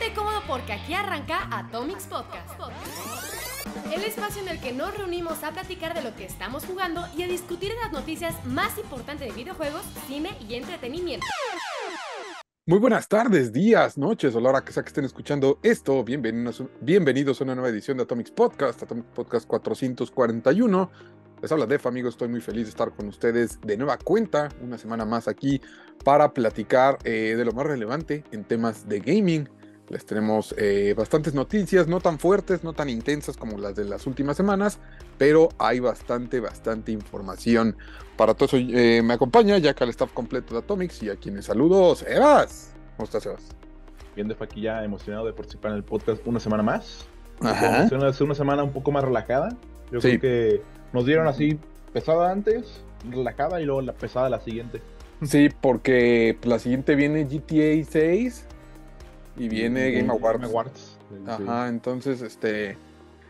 Ponte cómodo porque aquí arranca Atomics Podcast. El espacio en el que nos reunimos a platicar de lo que estamos jugando y a discutir las noticias más importantes de videojuegos, cine y entretenimiento. Muy buenas tardes, días, noches, o la hora que sea que estén escuchando esto. Bienvenidos, bienvenidos a una nueva edición de Atomics Podcast, Atomics Podcast 441. Les habla Def, amigos. Estoy muy feliz de estar con ustedes de nueva cuenta, una semana más aquí para platicar eh, de lo más relevante en temas de gaming. Les tenemos eh, bastantes noticias, no tan fuertes, no tan intensas como las de las últimas semanas, pero hay bastante, bastante información. Para todo eso eh, me acompaña ya que al staff completo de Atomics y a quienes saludo, Sebas. ¿Cómo estás, Sebas? Bien, Def, aquí ya emocionado de participar en el podcast una semana más. Ajá. Una, una semana un poco más relajada. Yo Sí. creo que nos dieron así pesada antes, relajada y luego la pesada la siguiente. Sí, porque la siguiente viene GTA 6 y viene Game Awards. Game Awards. Ajá, entonces, este.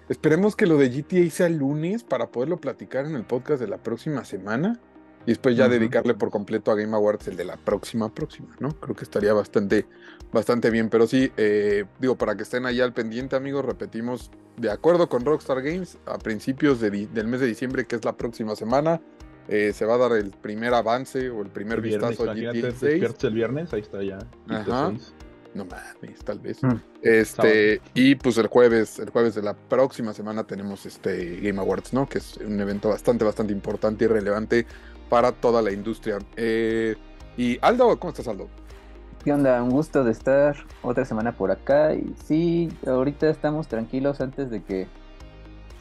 Esperemos que lo de GTA sea el lunes para poderlo platicar en el podcast de la próxima semana. Y después ya Ujú. dedicarle por completo a Game Awards el de la próxima, próxima, ¿no? Creo que estaría bastante, bastante bien. Pero sí, eh, digo, para que estén allá al pendiente, amigos, repetimos, de acuerdo con Rockstar Games, a principios de del mes de diciembre, que es la próxima semana, eh, se va a dar el primer avance o el primer El viernes, vistazo a GTA 6. despiertas el viernes, ahí está ya. Ajá. 6. No mames, tal vez. Mm. Este, y pues el jueves, el jueves de la próxima semana tenemos este Game Awards, ¿no? Que es un evento bastante, bastante importante y relevante para toda la industria. Eh, y Aldo, ¿cómo estás, Aldo? ¿Qué onda? Un gusto de estar otra semana por acá. Y sí, ahorita estamos tranquilos antes de que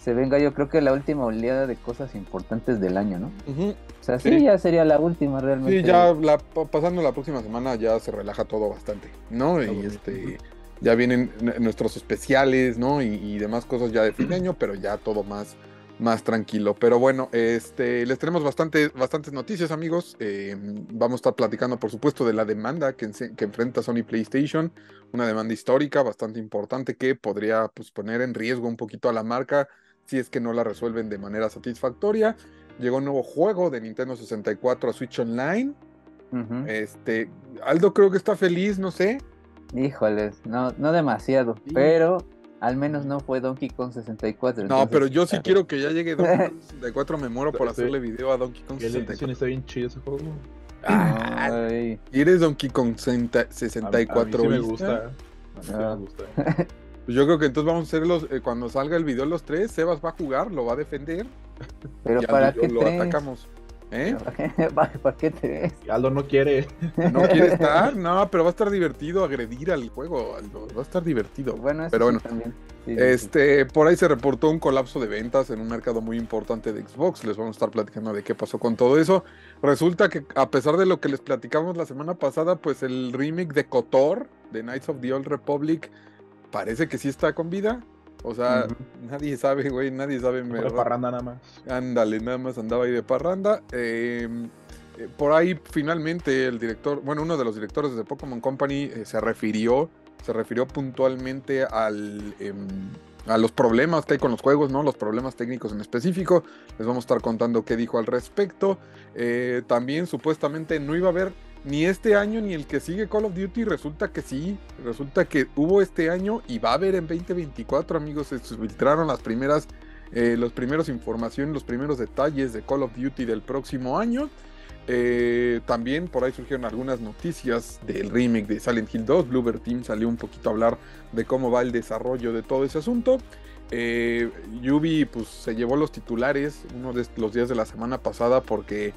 se venga, yo creo que la última oleada de cosas importantes del año, ¿no? O sea, sí, Sí. ya sería la última realmente. Sí, ya la- pa- pasando la próxima semana ya se relaja todo bastante, ¿no? Y este, ya vienen nuestros especiales, ¿no? Y, y demás cosas ya de fin de año, pero ya todo más, más tranquilo. Pero bueno, este, les tenemos bastante, bastantes noticias, amigos. Eh, vamos a estar platicando, por supuesto, de la demanda que, que enfrenta Sony PlayStation, una demanda histórica bastante importante que podría pues, poner en riesgo un poquito a la marca si es que no la resuelven de manera satisfactoria. Llegó un nuevo juego de Nintendo 64 a Switch Online. Este, Aldo creo que está feliz, no sé. Híjoles, no, no demasiado, Sí. pero al menos no fue Donkey Kong 64. No, entonces, pero yo sí quiero que ya llegue Donkey Kong 64, me muero por hacerle video a Donkey Kong Y el edición 64. está bien chido ese juego. Ah, Ay, ¿y ¿Eres Donkey Kong 60 A- a mí 64? sí me gusta. A mí sí Ah. me gusta. Pues yo creo que entonces vamos a hacer los, eh, cuando salga el video los tres, Sebas va a jugar, lo va a defender, pero y ¿para qué lo tres? atacamos. ¿Eh? ¿Para, para qué tres? Aldo no quiere. ¿No quiere estar? No, pero va a estar divertido agredir al juego, Aldo. Va a estar divertido. Bueno, eso pero sí bueno, también. Sí, sí, sí. Este, por ahí se reportó un colapso de ventas en un mercado muy importante de Xbox. Les vamos a estar platicando de qué pasó con todo eso. Resulta que a pesar de lo que les platicamos la semana pasada, pues el remake de KOTOR, de Knights of the Old Republic, parece que sí está con vida. O sea, nadie sabe, güey, nadie sabe. verdad. parranda nada más. Ándale, nada más andaba ahí de parranda. Eh, eh, por ahí finalmente el director, bueno, uno de los directores de Pokémon Company eh, se refirió, se refirió puntualmente al, em, a los problemas que hay con los juegos, ¿no? Los problemas técnicos en específico. Les vamos a estar contando qué dijo al respecto. Eh, también supuestamente no iba a haber ni este año ni el que sigue Call of Duty. Resulta que sí, resulta que hubo este año y va a haber en 2024, amigos. Se filtraron las primeras eh, los primeros información, los primeros detalles de Call of Duty del próximo año. Eh, también por ahí surgieron algunas noticias del remake de Silent Hill 2. Bluebird Team salió un poquito a hablar de cómo va el desarrollo de todo ese asunto. Eh, Yubi pues se llevó los titulares uno de los días de la semana pasada porque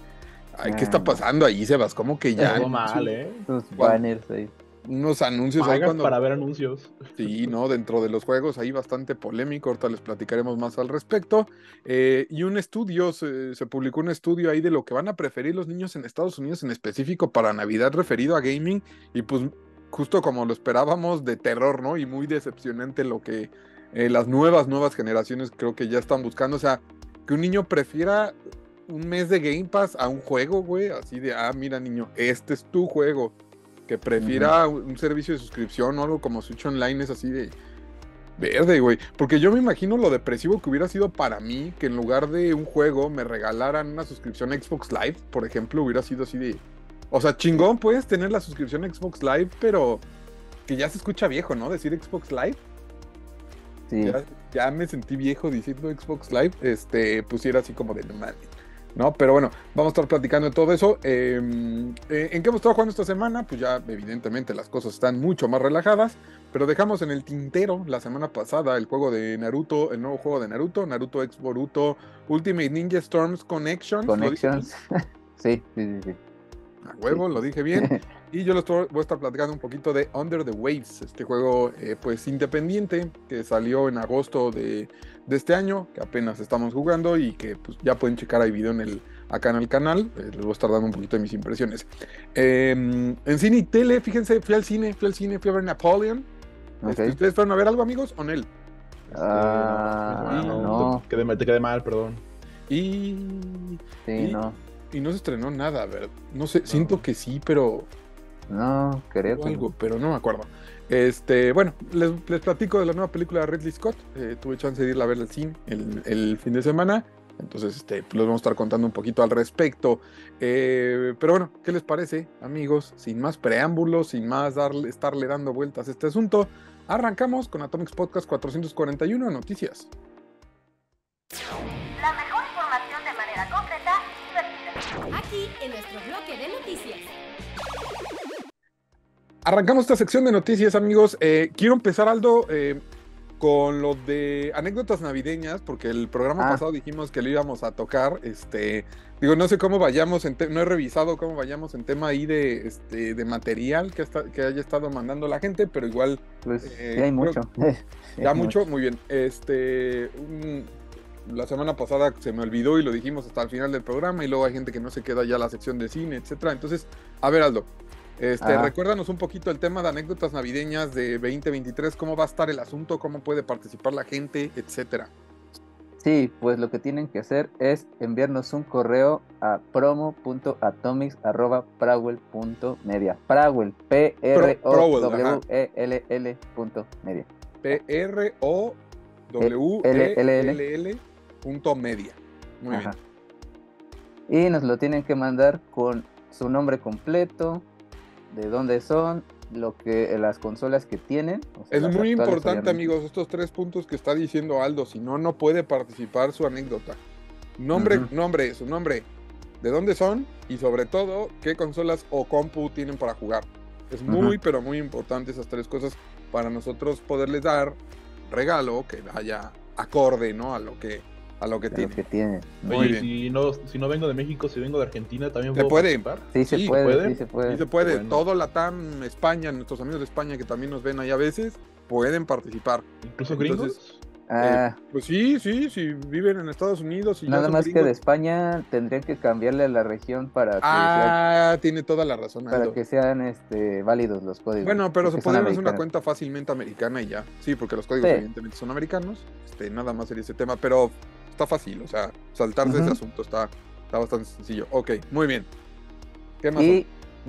ay, ¿qué está Ah. pasando ahí, Sebas? Como que ya Todo mal, ¿eh? Sus banners ahí. unos anuncios ahí Pagas cuando para ver anuncios. Sí, ¿no? Dentro de los juegos ahí bastante polémico, ahorita les platicaremos más al respecto. Eh, y un estudio, se, se publicó un estudio ahí de lo que van a preferir los niños en Estados Unidos en específico para Navidad referido a gaming y pues justo como lo esperábamos de terror, ¿no? Y muy decepcionante lo que eh, las nuevas, nuevas generaciones creo que ya están buscando, o sea, que un niño prefiera un mes de Game Pass a un juego, güey, así de, ah, mira niño, este es tu juego que prefiera un, un servicio de suscripción o algo como Switch Online es así de verde, güey. Porque yo me imagino lo depresivo que hubiera sido para mí que en lugar de un juego me regalaran una suscripción a Xbox Live, por ejemplo, hubiera sido así de. O sea, chingón puedes tener la suscripción a Xbox Live, pero que ya se escucha viejo, ¿no? Decir Xbox Live. Sí. Ya, ya me sentí viejo diciendo Xbox Live. Este, pusiera así como de no mames, ¿no? Pero bueno, vamos a estar platicando de todo eso. Eh, eh, ¿En qué hemos estado jugando esta semana? Pues ya, evidentemente, las cosas están mucho más relajadas. Pero dejamos en el tintero la semana pasada el juego de Naruto, el nuevo juego de Naruto, Naruto X Boruto Ultimate Ninja Storms Connections. Connections. sí, sí, sí, sí. A huevo, lo dije bien. Y yo les voy a estar platicando un poquito de Under the Waves, este juego eh, pues independiente que salió en agosto de, de este año, que apenas estamos jugando y que pues, ya pueden checar ahí video en el, acá en el canal. eh, les voy a estar dando un poquito de mis impresiones. Eh, en cine y tele, fíjense, fui al cine, fui al cine, fui a ver Napoleon. Este. ¿Ustedes fueron a ver algo, amigos? ¿O Nel? Ah, Este, no. Te quedé, te quedé mal, perdón. Y, Sí, Y- no. y no se estrenó nada, ¿verdad? No sé, siento que sí, pero No, creo que algo, pero no me acuerdo. Este, bueno, les, platico de la nueva película de Ridley Scott. Eh, tuve chance de irla a ver al cine el, fin de semana. Entonces, este, pues, les vamos a estar contando un poquito al respecto. Eh, pero bueno, ¿qué les parece, amigos? Sin más preámbulos, sin más darle, estarle dando vueltas a este asunto, arrancamos con Atomics Podcast 441 Noticias. La mejor información de manera concreta. Aquí en nuestro bloque Arrancamos esta sección de noticias, amigos. Eh, quiero empezar, Aldo, eh, con lo de anécdotas navideñas, porque el programa Ah. pasado dijimos que lo íbamos a tocar. Este, digo, no sé cómo vayamos, en no he revisado cómo vayamos en tema ahí de, este, de material que, está- que haya estado mandando la gente, pero igual Pues Eh, sí hay mucho. Ya hay mucho, muy bien. Este, un- la semana pasada se me olvidó y lo dijimos hasta el final del programa y luego hay gente que no se queda ya la sección de cine, etcétera. Entonces, a ver, Aldo, este, recuérdanos un poquito el tema de anécdotas navideñas de 2023, cómo va a estar el asunto, cómo puede participar la gente, etcétera. Sí, pues lo que tienen que hacer es enviarnos un correo a promo.atomics.prowell.media. Prowell, p r o w e l l media. P R O W E L L punto media. Muy bien. Y nos lo tienen que mandar con su nombre completo, de dónde son, lo que las consolas que tienen. o sea, Es muy importante, obviamente. amigos, estos tres puntos que está diciendo Aldo, si no, no puede participar su anécdota. Nombre, nombre, su nombre, de dónde son y sobre todo qué consolas o compu tienen para jugar. Es muy, pero muy importante esas tres cosas para nosotros poderles dar regalo que vaya acorde, ¿no? A lo que, a lo que lo tienen. Muy Oye, bien. si no, si no vengo de México, si vengo de Argentina, también puedo puede. participar? Sí, se Sí, puede, ¿puede? sí se puede. Y se puede, Bueno. todo la TAM, España, nuestros amigos de España que también nos ven ahí a veces, pueden participar. Incluso Entonces, gringos. Ah, Pues sí, sí, si viven en Estados Unidos y ya nada más que de España tendrían que cambiarle a la región para que, Ah, tiene toda la razón. para Aldo. que sean este, válidos los códigos. Bueno, pero se porque son podría hacer una cuenta fácilmente americana y ya. Sí, porque los códigos Sí. evidentemente son americanos. Este, nada más sería ese tema, pero está fácil, o sea, saltarse ese Ujú. asunto está, está bastante sencillo. Ok, muy bien. ¿Qué más? Y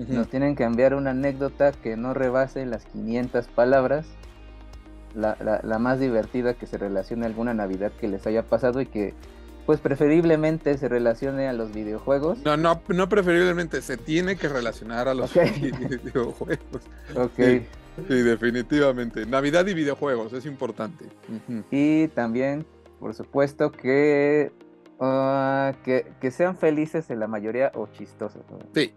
nos tienen que enviar una anécdota que no rebase las 500 palabras. La, la- la más divertida que se relacione a alguna Navidad que les haya pasado y que, pues preferiblemente se relacione a los videojuegos. No, no, no preferiblemente, se tiene que relacionar a los videojuegos. Ok. Sí. Sí, definitivamente. Navidad y videojuegos, es importante. Y también, por supuesto, que, ah, que, que sean felices en la mayoría o chistosos. ¿no? Sí.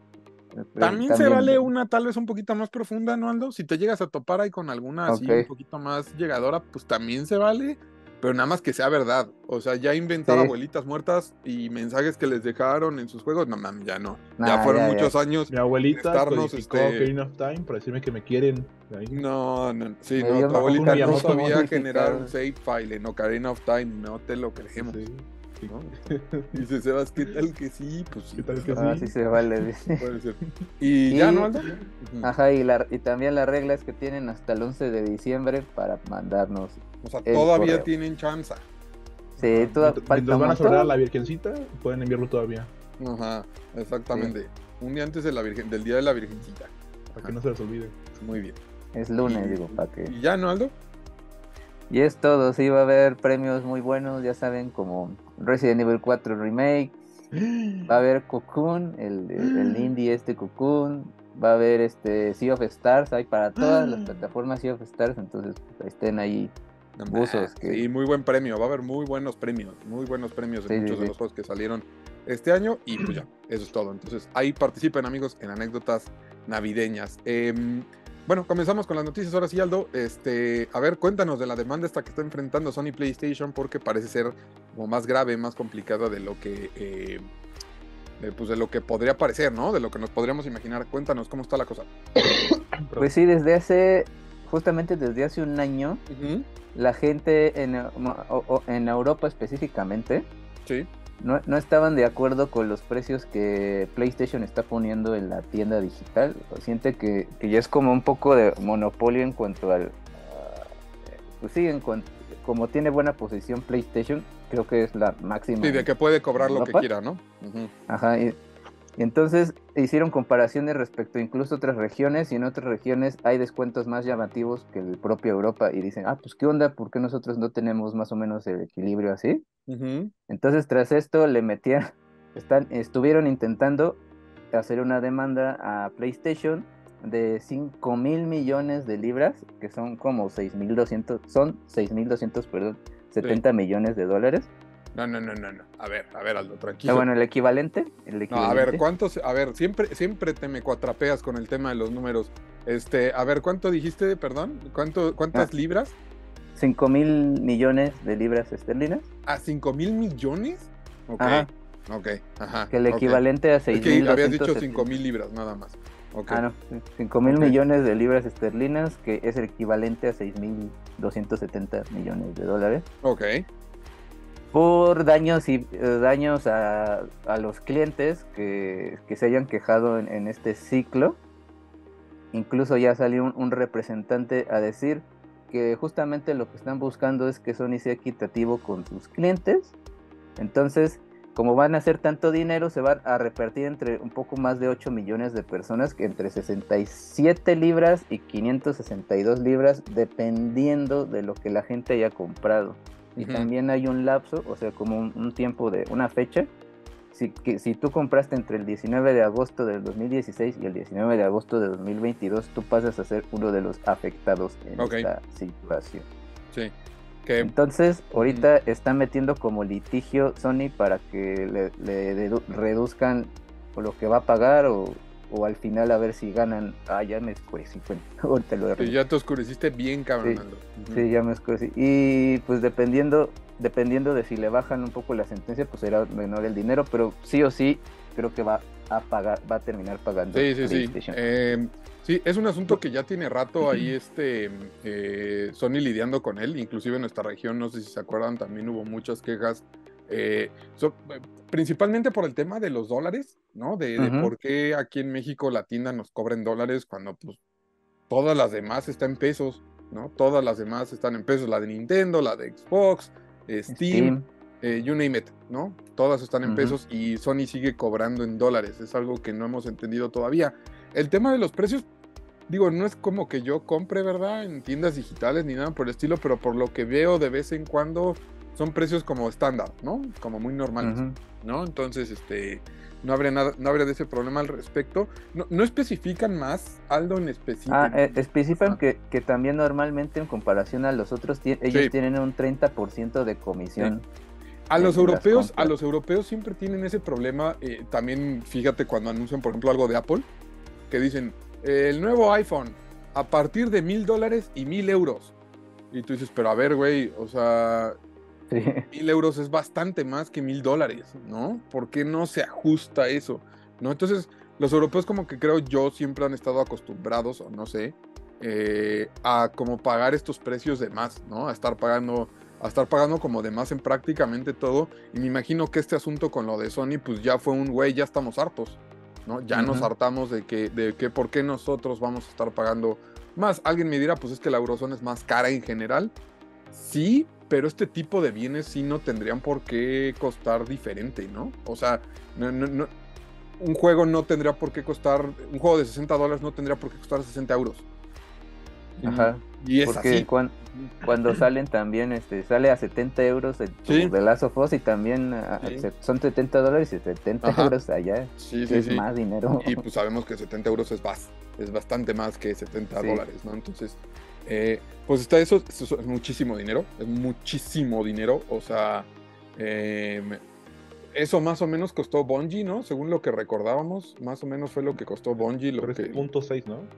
Eh, También, se vale una tal vez un poquito más profunda, ¿no, Aldo? Si te llegas a topar ahí con alguna así un poquito más llegadora, pues también se vale, pero nada más que sea verdad. O sea, ya inventar Sí. abuelitas muertas y mensajes que les dejaron en sus juegos, no mames, ya no. ya Nah, fueron ya, ya. muchos años. Mi abuelita estarnos, este- Ocarina of Time para decirme que me quieren. Ahí. No, no, sí, Me no, tu abuelita no sabía generar un save file en Ocarina of Time, no te lo creemos. Sí, sí. ¿no? Dice Sebas, ¿qué tal que sí? Pues sí, ¿Qué tal que Ah, sí? sí se vale. dice. puede ser. Y, Y- ya, ¿no? Ujú. Ajá, y, la, y también la regla es que tienen hasta el 11 de diciembre para mandarnos. O sea, el todavía correo. tienen chance. Sí, toda, Mientras- falta van a celebrar a la Virgencita, pueden enviarlo todavía. Ajá, exactamente. Un día antes de la virgen, del día de la Virgencita. Para Ajá. que no se les olvide. Muy bien. Es lunes, Y- digo, para que... ¿Y ya, no, Aldo? Y es todo, sí va a haber premios muy buenos, ya saben, como Resident Evil 4 Remake, va a haber Cocoon, el, el indie este Cocoon, va a haber este Sea of Stars, hay para todas las plataformas Sea of Stars, entonces pues, estén ahí No buzos. mames, que- Sí, muy buen premio. Va a haber muy buenos premios. Muy buenos premios en Sí, sí, muchos de los juegos que salieron este año. Y pues ya, eso es todo. Entonces, ahí participen, amigos, en anécdotas navideñas. Em, bueno, comenzamos con las noticias. Ahora sí, Aldo. Este, a ver, cuéntanos de la demanda esta que está enfrentando Sony PlayStation, porque parece ser como más grave, más complicada de lo que. eh, pues de lo que podría parecer, ¿no? De lo que nos podríamos imaginar. Cuéntanos cómo está la cosa. Pues sí, desde hace, justamente desde hace un año, la gente en, en Europa específicamente Sí. no, no estaban de acuerdo con los precios que PlayStation está poniendo en la tienda digital. Siente que, que ya es como un poco de monopolio en cuanto al... ah, pues sí, en cuanto, como tiene buena posición PlayStation, creo que es la máxima. Sí, de que puede cobrar lo que quiera, ¿no? Ajá, y entonces hicieron comparaciones respecto incluso a otras regiones y en otras regiones hay descuentos más llamativos que el propio Europa y dicen, ah, pues qué onda, ¿por qué nosotros no tenemos más o menos el equilibrio así? Entonces tras esto le metían, están, estuvieron intentando hacer una demanda a PlayStation de 5 mil millones de libras, que son como 6.200, son 6.200, perdón, 70 millones de dólares. No, no, no, no, no. A ver, a ver, Aldo, Ah, tranquilo. bueno, el equivalente. El No, a equivalente. ver, ¿cuántos? A ver, siempre, siempre te me cuatrapeas con el tema de los números. Este, a ver, ¿cuánto dijiste, perdón? ¿Cuánto, ¿Cuántas Ah. libras? 5 mil millones de libras esterlinas, ¿A 5 mil millones? Ok, Ajá. ok, ajá. que el equivalente a Es 6 que habías dicho 5 mil libras, nada más. Ok. Ah, no, 5 mil millones de libras esterlinas, que es el equivalente a 6 mil 270 millones de dólares, Ok, por daños y eh, daños a, a los clientes que, que se hayan quejado en, en este ciclo. Incluso ya salió un, un representante a decir que justamente lo que están buscando es que Sony sea equitativo con sus clientes. Entonces, como van a hacer tanto dinero, se van a repartir entre un poco más de 8 millones de personas, que entre 67 libras y 562 libras, dependiendo de lo que la gente haya comprado. Y también hay un lapso, o sea, como un, un tiempo de una fecha. Si, que, si tú compraste entre el 19 de agosto del 2016 y el 19 de agosto de 2022, tú pasas a ser uno de los afectados en esta situación. sí. Entonces, ahorita están metiendo como litigio Sony para que le, le reduzcan lo que va a pagar o, o al final a ver si ganan. Ah, ya me escurecí. Bueno, ahorita lo arreglo. ya te oscureciste bien, cabrón, Sí. Sí, ya me escurecí. Y pues dependiendo, dependiendo de si le bajan un poco la sentencia, pues será menor el dinero, pero sí o sí creo que va a pagar, va a terminar pagando. Sí, sí, sí. Eh, sí, es un asunto que ya tiene rato ahí este eh, Sony lidiando con él, inclusive en nuestra región, no sé si se acuerdan, también hubo muchas quejas, eh, so- eh, principalmente por el tema de los dólares, ¿no? De, por qué aquí en México la tienda nos cobra en dólares cuando pues todas las demás están en pesos, ¿no? Todas las demás están en pesos, la de Nintendo, la de Xbox, eh, Steam, Steam. eh, you name it, ¿no? Todas están en pesos y Sony sigue cobrando en dólares. Es algo que no hemos entendido todavía. El tema de los precios, digo, no es como que yo compre, ¿verdad? En tiendas digitales ni nada por el estilo, pero por lo que veo de vez en cuando son precios como estándar, ¿no? Como muy normales. ¿no? Entonces, este, no habría nada, no habría de ese problema al respecto. No, no especifican más, Aldo en específico. Ah, eh, especifican Ah. que, que también normalmente en comparación a los otros, ti- ellos Sí. tienen un 30% de comisión. A los europeos, a los europeos siempre tienen ese problema. eh, también fíjate cuando anuncian, por ejemplo, algo de Apple, que dicen eh, el nuevo iPhone a partir de mil dólares y mil euros. Y tú dices, pero a ver, güey, o sea, Sí. mil euros es bastante más que mil dólares, ¿no? ¿Por qué no se ajusta eso? ¿No? Entonces, los europeos como que creo yo siempre han estado acostumbrados, o no sé, eh, a como pagar estos precios de más, ¿no? A estar pagando, a estar pagando como de más en prácticamente todo. Y me imagino que este asunto con lo de Sony, pues ya fue un güey, ya estamos hartos, ¿no? Ya nos Ujú. hartamos de que, de que por qué nosotros vamos a estar pagando más. Alguien me dirá, pues es que la eurozona es más cara en general. Sí, pero este tipo de bienes sí no tendrían por qué costar diferente, ¿no? O sea, no, no- no- un juego no tendría por qué costar, un juego de 60 dólares no tendría por qué costar 60 euros. Ajá. Y es Porque así. cuan- cuando salen también, este, sale a 70 euros el Sí. de Last of Us y también a- Sí. se- son 70 dólares y 70 Ajá. euros allá. Sí, sí, es sí. más dinero. Y pues sabemos que 70 euros es, bas- es bastante más que 70 Sí. dólares, ¿no? Entonces, eh, pues está eso, eso es muchísimo dinero, es muchísimo dinero, o sea, eh, me- eso más o menos costó Bungie, ¿no? Según lo que recordábamos, más o menos fue lo que costó Bungie, lo que... 3.6, ¿no?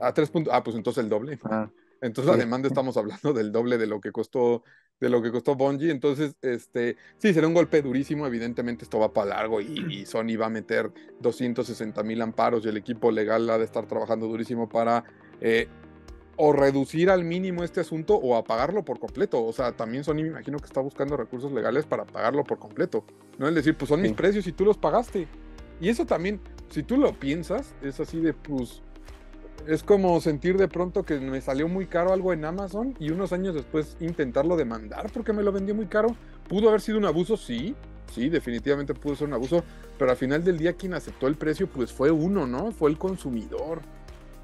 A 3 puntos, ah, pues entonces el doble. Ah, Entonces la demanda estamos hablando del doble de lo que costó de lo que costó Bungie. Entonces, este, sí, será un golpe durísimo. Evidentemente esto va para largo y, y Sony va a meter 260 mil amparos y el equipo legal ha de estar trabajando durísimo para eh, o reducir al mínimo este asunto o apagarlo por completo. O sea, también Sony me imagino que está buscando recursos legales para pagarlo por completo. No es decir, pues son mis Sí. precios y tú los pagaste. Y eso también, si tú lo piensas, es así de, pues, es como sentir de pronto que me salió muy caro algo en Amazon y unos años después intentarlo demandar porque me lo vendió muy caro. ¿Pudo haber sido un abuso? Sí, sí, definitivamente pudo ser un abuso, pero al final del día quien aceptó el precio pues fue uno, ¿no? Fue el consumidor.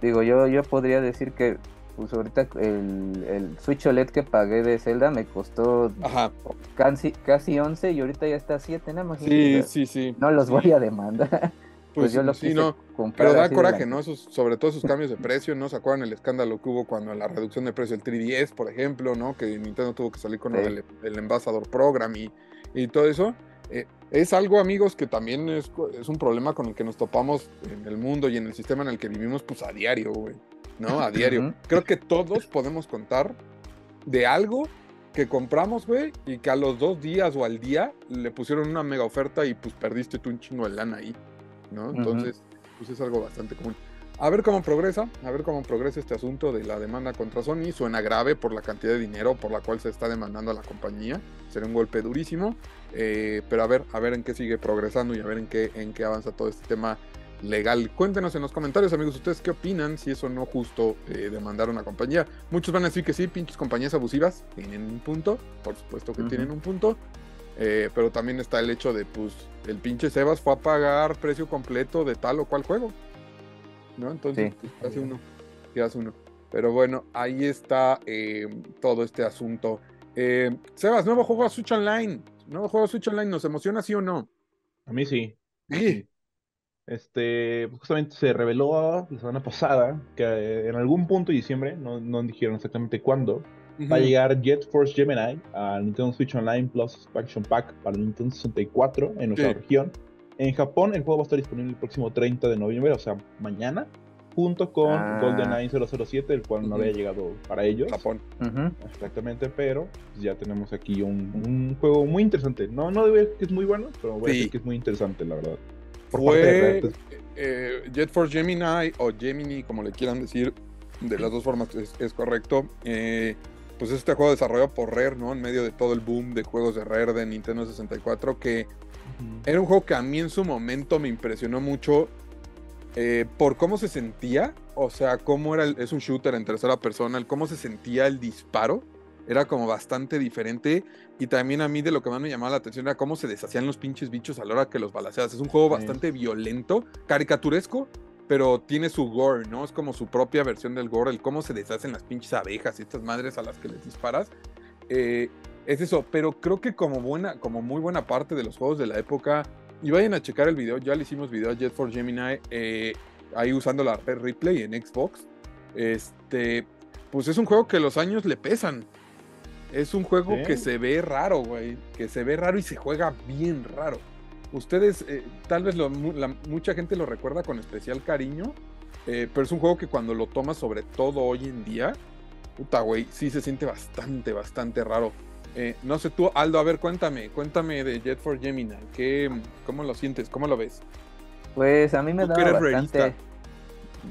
digo, yo, yo podría decir que pues ahorita el, el Switch OLED que pagué de Zelda me costó Ajá. casi, casi 11 y ahorita ya está a 7 nada más. Sí, sí, sí. No los voy a demandar. Pues, yo lo sí, quise no. comprar. Pero da coraje, ¿no? Esos, sobre todo esos cambios de precio, ¿no? ¿Se acuerdan el escándalo que hubo cuando la reducción de precio del 3DS, por ejemplo, ¿no? Que Nintendo tuvo que salir con Sí. del Ambassador Program y, y todo eso. Eh, es algo, amigos, que también es, es un problema con el que nos topamos en el mundo y en el sistema en el que vivimos, pues a diario, güey. ¿No? A diario. Creo que todos podemos contar de algo que compramos, güey, y que a los dos días o al día le pusieron una mega oferta y pues perdiste tú un chingo de lana ahí, ¿no? Entonces, pues es algo bastante común. A ver cómo progresa, a ver cómo progresa este asunto de la demanda contra Sony. Suena grave por la cantidad de dinero por la cual se está demandando a la compañía. Será un golpe durísimo, eh, pero a ver, a ver en qué sigue progresando y a ver en qué, en qué avanza todo este tema legal. Cuéntenos en los comentarios, amigos, ustedes qué opinan si es o no justo eh, demandar a una compañía. Muchos van a decir que sí, pinches compañías abusivas tienen un punto, por supuesto que tienen un punto. eh, pero también está el hecho de, pues, el pinche Sebas fue a pagar precio completo de tal o cual juego. ¿No? Entonces, Sí. pues, ¿qué hace uno? ¿Qué hace uno? Pero bueno, ahí está eh, todo este asunto. Eh, Sebas, nuevo juego a Switch Online. Nuevo juego a Switch Online, ¿nos emociona sí o no? A mí sí. Sí. Este, justamente se reveló la semana pasada que eh, en algún punto de diciembre, no, no dijeron exactamente cuándo, va a llegar Jet Force Gemini a Nintendo Switch Online Plus Expansion Pack para Nintendo 64 en nuestra Sí. región. En Japón el juego va a estar disponible el próximo 30 de noviembre, o sea, mañana, junto con Ah. GoldenEye 007, el cual no Ujú. había llegado para ellos. Japón. Ujú. Exactamente, pero pues, ya tenemos aquí un, un juego muy interesante. No, no debo decir que es muy bueno, pero voy a Sí. decir que es muy interesante, la verdad. Por parte de Fue eh, Jet Force Gemini o Gemini, como le quieran decir, de las dos formas es, es correcto. Eh, pues este juego desarrollado por Rare, ¿no? En medio de todo el boom de juegos de Rare de Nintendo 64, que era un juego que a mí en su momento me impresionó mucho eh, por cómo se sentía, o sea, cómo era, el- es un shooter en tercera persona, el cómo se sentía el disparo, era como bastante diferente, y también a mí de lo que más me llamaba la atención era cómo se deshacían los pinches bichos a la hora que los balaceas, es un juego Sí. bastante violento, caricaturesco, pero tiene su gore, ¿no? Es como su propia versión del gore, el cómo se deshacen las pinches abejas y estas madres a las que les disparas. Eh, es eso, pero creo que como buena, como muy buena parte de los juegos de la época, y vayan a checar el video, ya le hicimos video a Jet for Gemini, eh, ahí usando la Red Replay en Xbox. Este, pues es un juego que los años le pesan. Es un juego Sí. que se ve raro, güey, que se ve raro y se juega bien raro. Ustedes, eh, tal vez lo- la- mucha gente lo recuerda con especial cariño, eh, pero es un juego que cuando lo tomas, sobre todo hoy en día, puta, güey, sí se siente bastante, bastante raro. Eh, no sé tú, Aldo, a ver, cuéntame, cuéntame de Jet for Gemini. ¿qué, ¿Cómo lo sientes? ¿Cómo lo ves? Pues a mí me daba eres bastante. realista.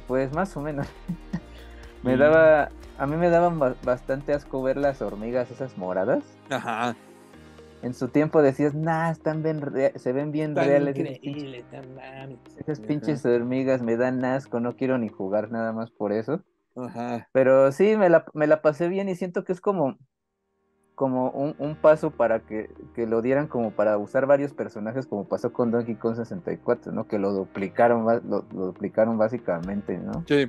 Pues más o menos. me Mm. daba. A mí me daban ba- bastante asco ver las hormigas esas moradas. Ajá. En su tiempo decías, nah, están bien se ven bien reales. Esas pinches, esas pinches hormigas me dan asco, no quiero ni jugar nada más por eso. Ajá. Pero sí, me la, me la pasé bien y siento que es como, como un, un paso para que, que lo dieran como para usar varios personajes, como pasó con Donkey Kong 64, ¿no? Que lo duplicaron, lo duplicaron básicamente, ¿no? Sí.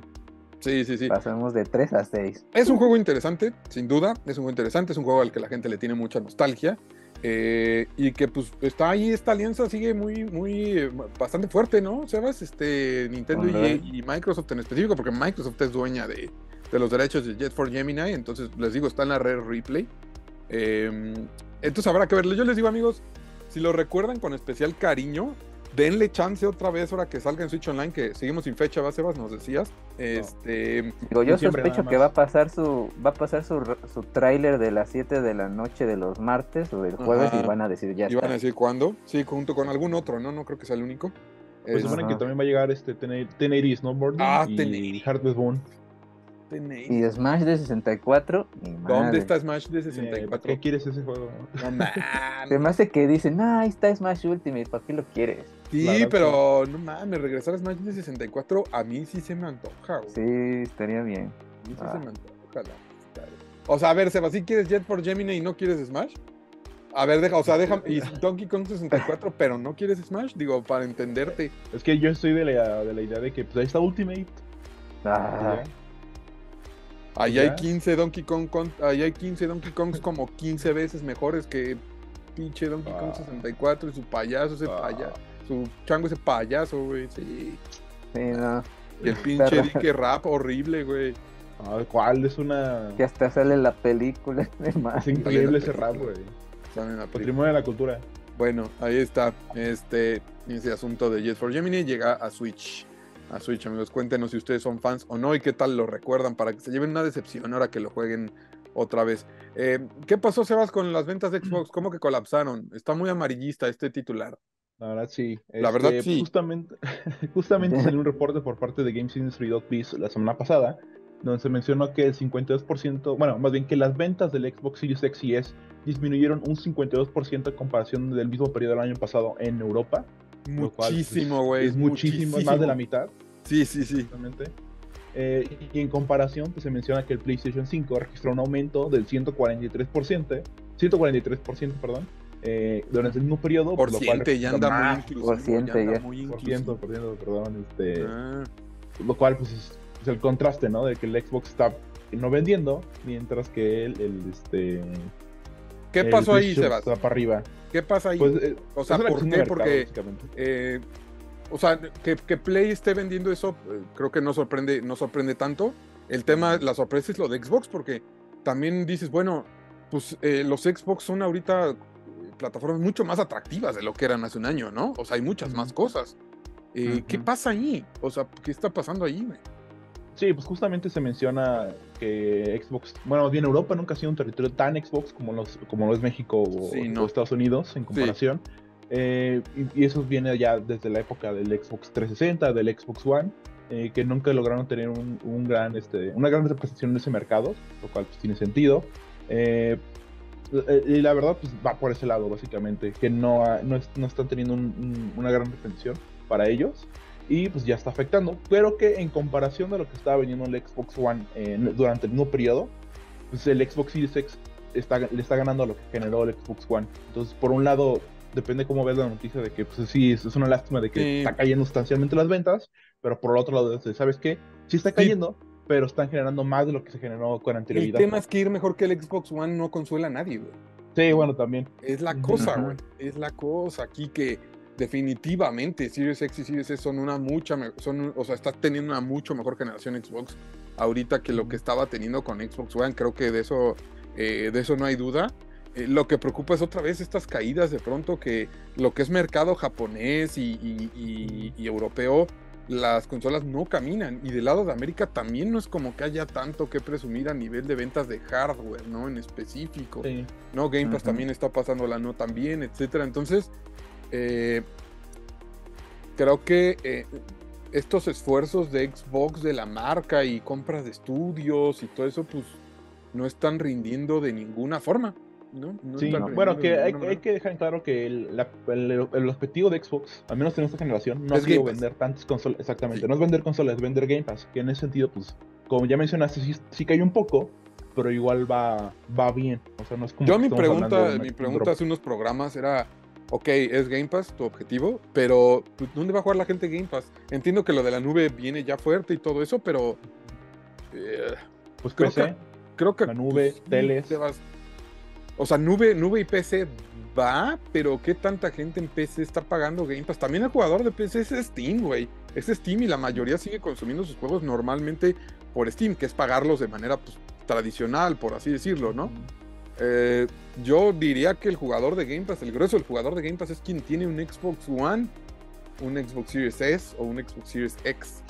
Sí, sí, sí. Pasamos de 3 a 6. Es un juego interesante, sin duda. Es un juego interesante, es un juego al que la gente le tiene mucha nostalgia. eh, y que pues está ahí, esta alianza sigue muy, muy, bastante fuerte, ¿no? Sebas, este, Nintendo y, y Microsoft en específico, porque Microsoft es dueña de, de los derechos de Jet for Gemini, entonces les digo, está en la red replay. Eh, entonces habrá que verlo. Yo les digo, amigos, si lo recuerdan con especial cariño, denle chance otra vez ahora que salga en Switch Online, que seguimos sin fecha, ¿va, Sebas? Nos decías. Este, Digo, yo sospecho que va a pasar su va a pasar su, su tráiler de las 7 de la noche de los martes o el jueves Ajá. y van a decir ya y van a decir cuándo. Sí, junto con algún otro, ¿no? No creo que sea el único. Pues Es- supone que Ajá. también va a llegar este 1080 Snowboarding Ah, y 1080. Harvest Moon. Y Smash de 64, ni ¿Dónde está Smash de Eh, ¿Para 64? qué quieres ese juego? No Se me hace que dicen, ah, ahí está Smash Ultimate, ¿para qué lo quieres? Sí, pero no mames, regresar a Smash de 64 a mí sí se me antoja, güey. Sí, estaría bien. A mí sí Ah. se me antoja. la. O sea, a ver, Seba, ¿sí quieres Jet for Gemini y no quieres Smash? A ver, deja, o sea, deja y Donkey Kong 64, pero no quieres Smash, digo, para entenderte. Es que yo estoy de la, de la idea de que pues ahí está Ultimate. Ah. Ahí hay 15 Donkey Kong, con- ahí hay 15 Donkey Kongs como 15 veces mejores que pinche Donkey Kong Ah. 64 y su payaso ese Ah. payaso, su chango ese payaso, güey, sí. sí, no. Y el pinche dique rap horrible, güey. Ah, ¿Cuál? Es una. Que hasta sale la película de Es increíble ese rap, güey. Patrimonio de la cultura. Bueno, ahí está. Este, ese asunto de Jet for Gemini llega a Switch. A Switch, amigos. Cuéntenos si ustedes son fans o no y qué tal lo recuerdan para que se lleven una decepción ahora que lo jueguen otra vez. Eh, ¿Qué pasó, Sebas, con las ventas de Xbox? ¿Cómo que colapsaron? Está muy amarillista este titular. La verdad, sí. La verdad, Este, sí. Justamente, justamente salió un reporte por parte de Games Industry.biz la semana pasada, donde se mencionó que el 52%, bueno, más bien que las ventas del Xbox Series X y S disminuyeron un 52% en comparación del mismo periodo del año pasado en Europa. pues, Muchísimo, güey. Es muchísimo, más de la mitad. Sí, sí, sí. Exactamente. Eh, y en comparación, pues, se menciona que el PlayStation 5 registró un aumento del 143%, 143%, perdón, eh, durante el mismo periodo. Por lo cual ciento, ya anda muy más, inclusivo. por ciento, anda ya. muy por ciento, por ciento, perdón, este, Ah, lo cual pues es, es el contraste, ¿no? De que el Xbox está no vendiendo, mientras que el, el, este, ¿Qué el pasó ahí, Sebas? Está para arriba. ¿Qué pasa ahí? Pues, eh, O sea, ¿por qué? mercado, Porque-. Eh, o sea, que, que Play esté vendiendo eso, eh, creo que no sorprende, no sorprende tanto. El tema, la sorpresa es lo de Xbox, porque también dices, bueno, pues eh, los Xbox son ahorita plataformas mucho más atractivas de lo que eran hace un año, ¿no? O sea, hay muchas más cosas. Eh, ¿Qué pasa ahí? O sea, ¿qué está pasando ahí? güey? Sí, pues justamente se menciona que Xbox, bueno, bien Europa nunca ha sido un territorio tan Xbox como, los, como lo es México o, Sí, o no. Estados Unidos en comparación. Eh, y, y eso viene ya desde la época del Xbox 360, del Xbox One, eh, que nunca lograron tener un, un gran, este, una gran representación en ese mercado, lo cual pues, tiene sentido. Eh, y la verdad, pues va por ese lado, básicamente, que no, no, no están teniendo un- un- una gran representación para ellos y pues ya está afectando, pero que en comparación de lo que estaba vendiendo el Xbox One en- durante el mismo periodo, pues el Xbox Series X está, le está ganando a lo que generó el Xbox One. Entonces, por un lado, depende cómo ves la noticia de que pues sí, es, una lástima de que Sí. está cayendo sustancialmente las ventas, pero por el otro lado, es, ¿sabes qué? Sí está cayendo, pero están generando más de lo que se generó con El anterioridad. tema es que ir mejor que el Xbox One no consuela a nadie, güey. Sí, bueno, también. Es la cosa, güey. Es la cosa aquí que definitivamente Series X y Series S son una mucha, son, o sea, está teniendo una mucho mejor generación Xbox ahorita que lo que estaba teniendo con Xbox One. Creo que de eso, eh, de eso no hay duda. Eh, lo que preocupa es otra vez estas caídas de pronto que lo que es mercado japonés y, y- y- y europeo, las consolas no caminan. Y del lado de América también no es como que haya tanto que presumir a nivel de ventas de hardware, ¿no? En específico. Sí. ¿no? Game Pass también está pasándola no tan bien, etcétera. Entonces, eh, creo que eh, estos esfuerzos de Xbox, de la marca y compras de estudios y todo eso, pues no están rindiendo de ninguna forma, ¿no? No Sí, bueno, que hay, que dejar en claro que el, la- el- el objetivo de Xbox, al menos en esta generación, no Es ha sido vender tantas consolas. Exactamente, Sí. no es vender consolas, es vender Game Pass. Que en ese sentido, pues, como ya mencionaste, sí, sí cayó un poco, pero igual va, va bien. O sea, no es como. Yo mi pregunta, de mi pregunta hace unos programas era, ok, es Game Pass tu objetivo, pero pues, ¿dónde va a jugar la gente Game Pass? Entiendo que lo de la nube viene ya fuerte y todo eso, pero Eh, Pues creo PC, que, creo que la nube, pues, teles. te vas- O sea, nube, nube y PC va, pero ¿qué tanta gente en PC está pagando Game Pass? También el jugador de PC es Steam, güey. Es Steam y la mayoría sigue consumiendo sus juegos normalmente por Steam, que es pagarlos de manera pues, tradicional, por así decirlo, ¿no? Eh, yo diría que el jugador de Game Pass, el grueso del jugador de Game Pass es quien tiene un Xbox One, un Xbox Series S o un Xbox Series X.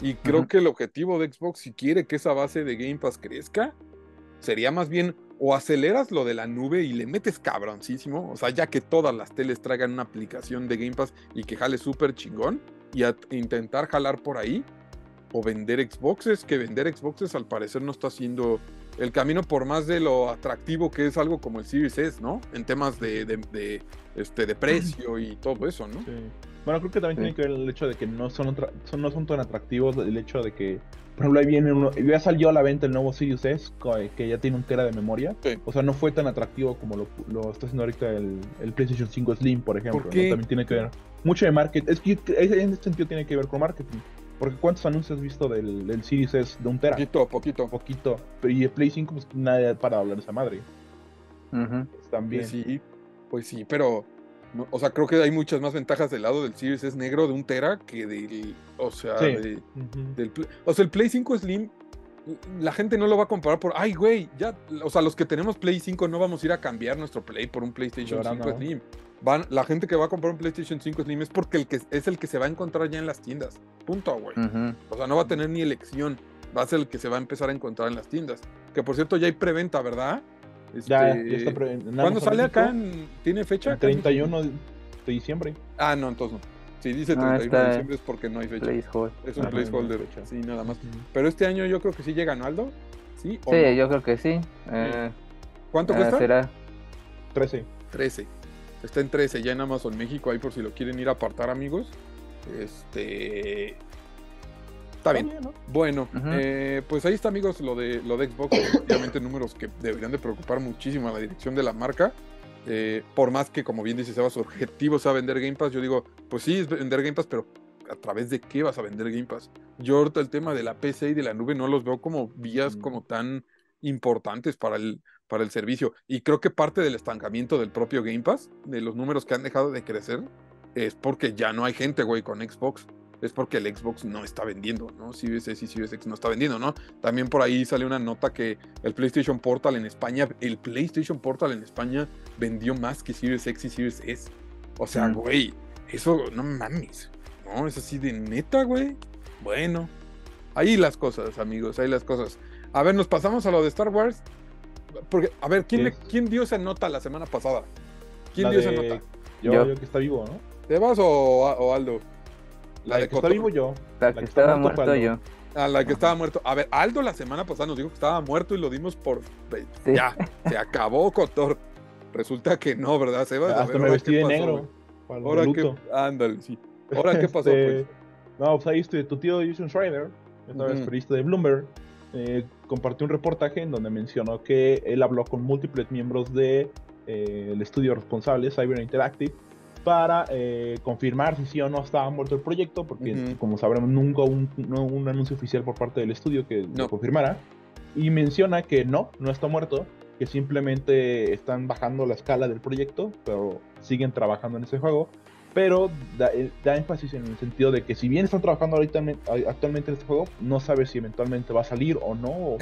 Y creo que el objetivo de Xbox, si quiere que esa base de Game Pass crezca, sería más bien o aceleras lo de la nube y le metes cabroncísimo, o sea, ya que todas las teles traigan una aplicación de Game Pass y que jale súper chingón, y a intentar jalar por ahí, o vender Xboxes, que vender Xboxes al parecer no está siendo el camino por más de lo atractivo que es algo como el Series S, ¿no? En temas de, de, de, este, de precio y todo eso, ¿no? Sí. Bueno, creo que también Sí. tiene que ver el hecho de que no son, otra- son- no son tan atractivos, el hecho de que, por ejemplo, ahí viene uno, ya salió a la venta el nuevo Sirius S, co- que ya tiene un tera de memoria, Sí. o sea, no fue tan atractivo como lo, lo está haciendo ahorita el, el PlayStation 5 Slim, por ejemplo, qué? También tiene que ver mucho de marketing, es que en este sentido tiene que ver con marketing, porque ¿cuántos anuncios has visto del, del Sirius S de un tera? Poquito, poquito. Poquito, pero y el Play 5, pues nadie para hablar de esa madre, pues, también. Pues sí, pues sí, pero, no- o sea, creo que hay muchas más ventajas del lado del Series S negro de un Tera que del, o sea, Sí. de- del Play- o sea, el Play 5 Slim, la gente no lo va a comparar por, ay, güey, ya, o sea, los que tenemos Play 5 no vamos a ir a cambiar nuestro Play por un PlayStation Ahora 5 no. Slim. Van, la gente que va a comprar un PlayStation 5 Slim es porque el que, es el que se va a encontrar ya en las tiendas. Punto, güey. Ujú. O sea, no va a tener ni elección. Va a ser el que se va a empezar a encontrar en las tiendas. Que por cierto, ya hay preventa, ¿verdad? Ya, Este, ya está pre- ¿Cuándo sale México, acá? en- ¿Tiene fecha? El acá en México? 31 de diciembre. Ah, no, entonces no. Si dice Ah, 31 de está- diciembre es porque no hay fecha. Es un Ajá, placeholder. no fecha. Sí, nada más. Pero este año yo creo que sí llega, ¿no, Aldo? ¿Sí? o Sí, no? yo creo que sí. Eh, ¿Cuánto ah, cuesta? será 13. 13. Está en 13 ya en Amazon México, ahí por si lo quieren ir a apartar, amigos. Este. Está bien. ¿no? Bueno, eh, pues ahí está, amigos, lo de, lo de Xbox. Obviamente, números que deberían de preocupar muchísimo a la dirección de la marca. Eh, por más que, como bien dice Seba, su objetivo sea vender Game Pass, yo digo, pues sí, es vender Game Pass, pero ¿a través de qué vas a vender Game Pass? Yo ahorita el tema de la PC y de la nube no los veo como vías Mm. como tan importantes para el, para el servicio. Y creo que parte del estancamiento del propio Game Pass, de los números que han dejado de crecer, es porque ya no hay gente, güey, con Xbox. Es porque el Xbox no está vendiendo, ¿no? Series S y Series X no está vendiendo, ¿no? También por ahí sale una nota que el PlayStation Portal en España, el PlayStation Portal en España vendió más que Series X y Series S. O sea, Mm. güey, eso no mames. No, es así de neta, güey. Bueno, ahí las cosas, amigos, ahí las cosas. A ver, nos pasamos a lo de Star Wars. Porque, a ver, ¿quién, le-. ¿quién dio esa nota la semana pasada? ¿Quién La dio esa nota? Yo, Yo. yo que está vivo, ¿no? ¿Tebas o, o Aldo? La, de que está Cotor- vivo yo. La la que que estaba muerto yo. A la que estaba muerto. A ver, Aldo la semana pasada nos dijo que estaba muerto y lo dimos por. Sí. Ya, se acabó, Cotor. Resulta que no, ¿verdad, Sebas? A Hasta ver, me vestí de pasó, negro. Ahora qué. Ándale, sí. Ahora qué pasó, Este, pues. No, pues ahí tu tío Jason Schreider, esta vez Ujú. periodista de Bloomberg, eh, compartió un reportaje en donde mencionó que él habló con múltiples miembros del de, eh, el estudio responsable, Cyber Interactive, para eh, confirmar si sí o no estaba muerto el proyecto, porque Ujú. como sabremos nunca hubo un, no un anuncio oficial por parte del estudio que No. lo confirmara. Y menciona que no, no está muerto, que simplemente están bajando la escala del proyecto, pero siguen trabajando en ese juego. Pero da, eh, da énfasis en el sentido de que si bien están trabajando ahorita en- actualmente en este juego, no sabe si eventualmente va a salir o no. o- o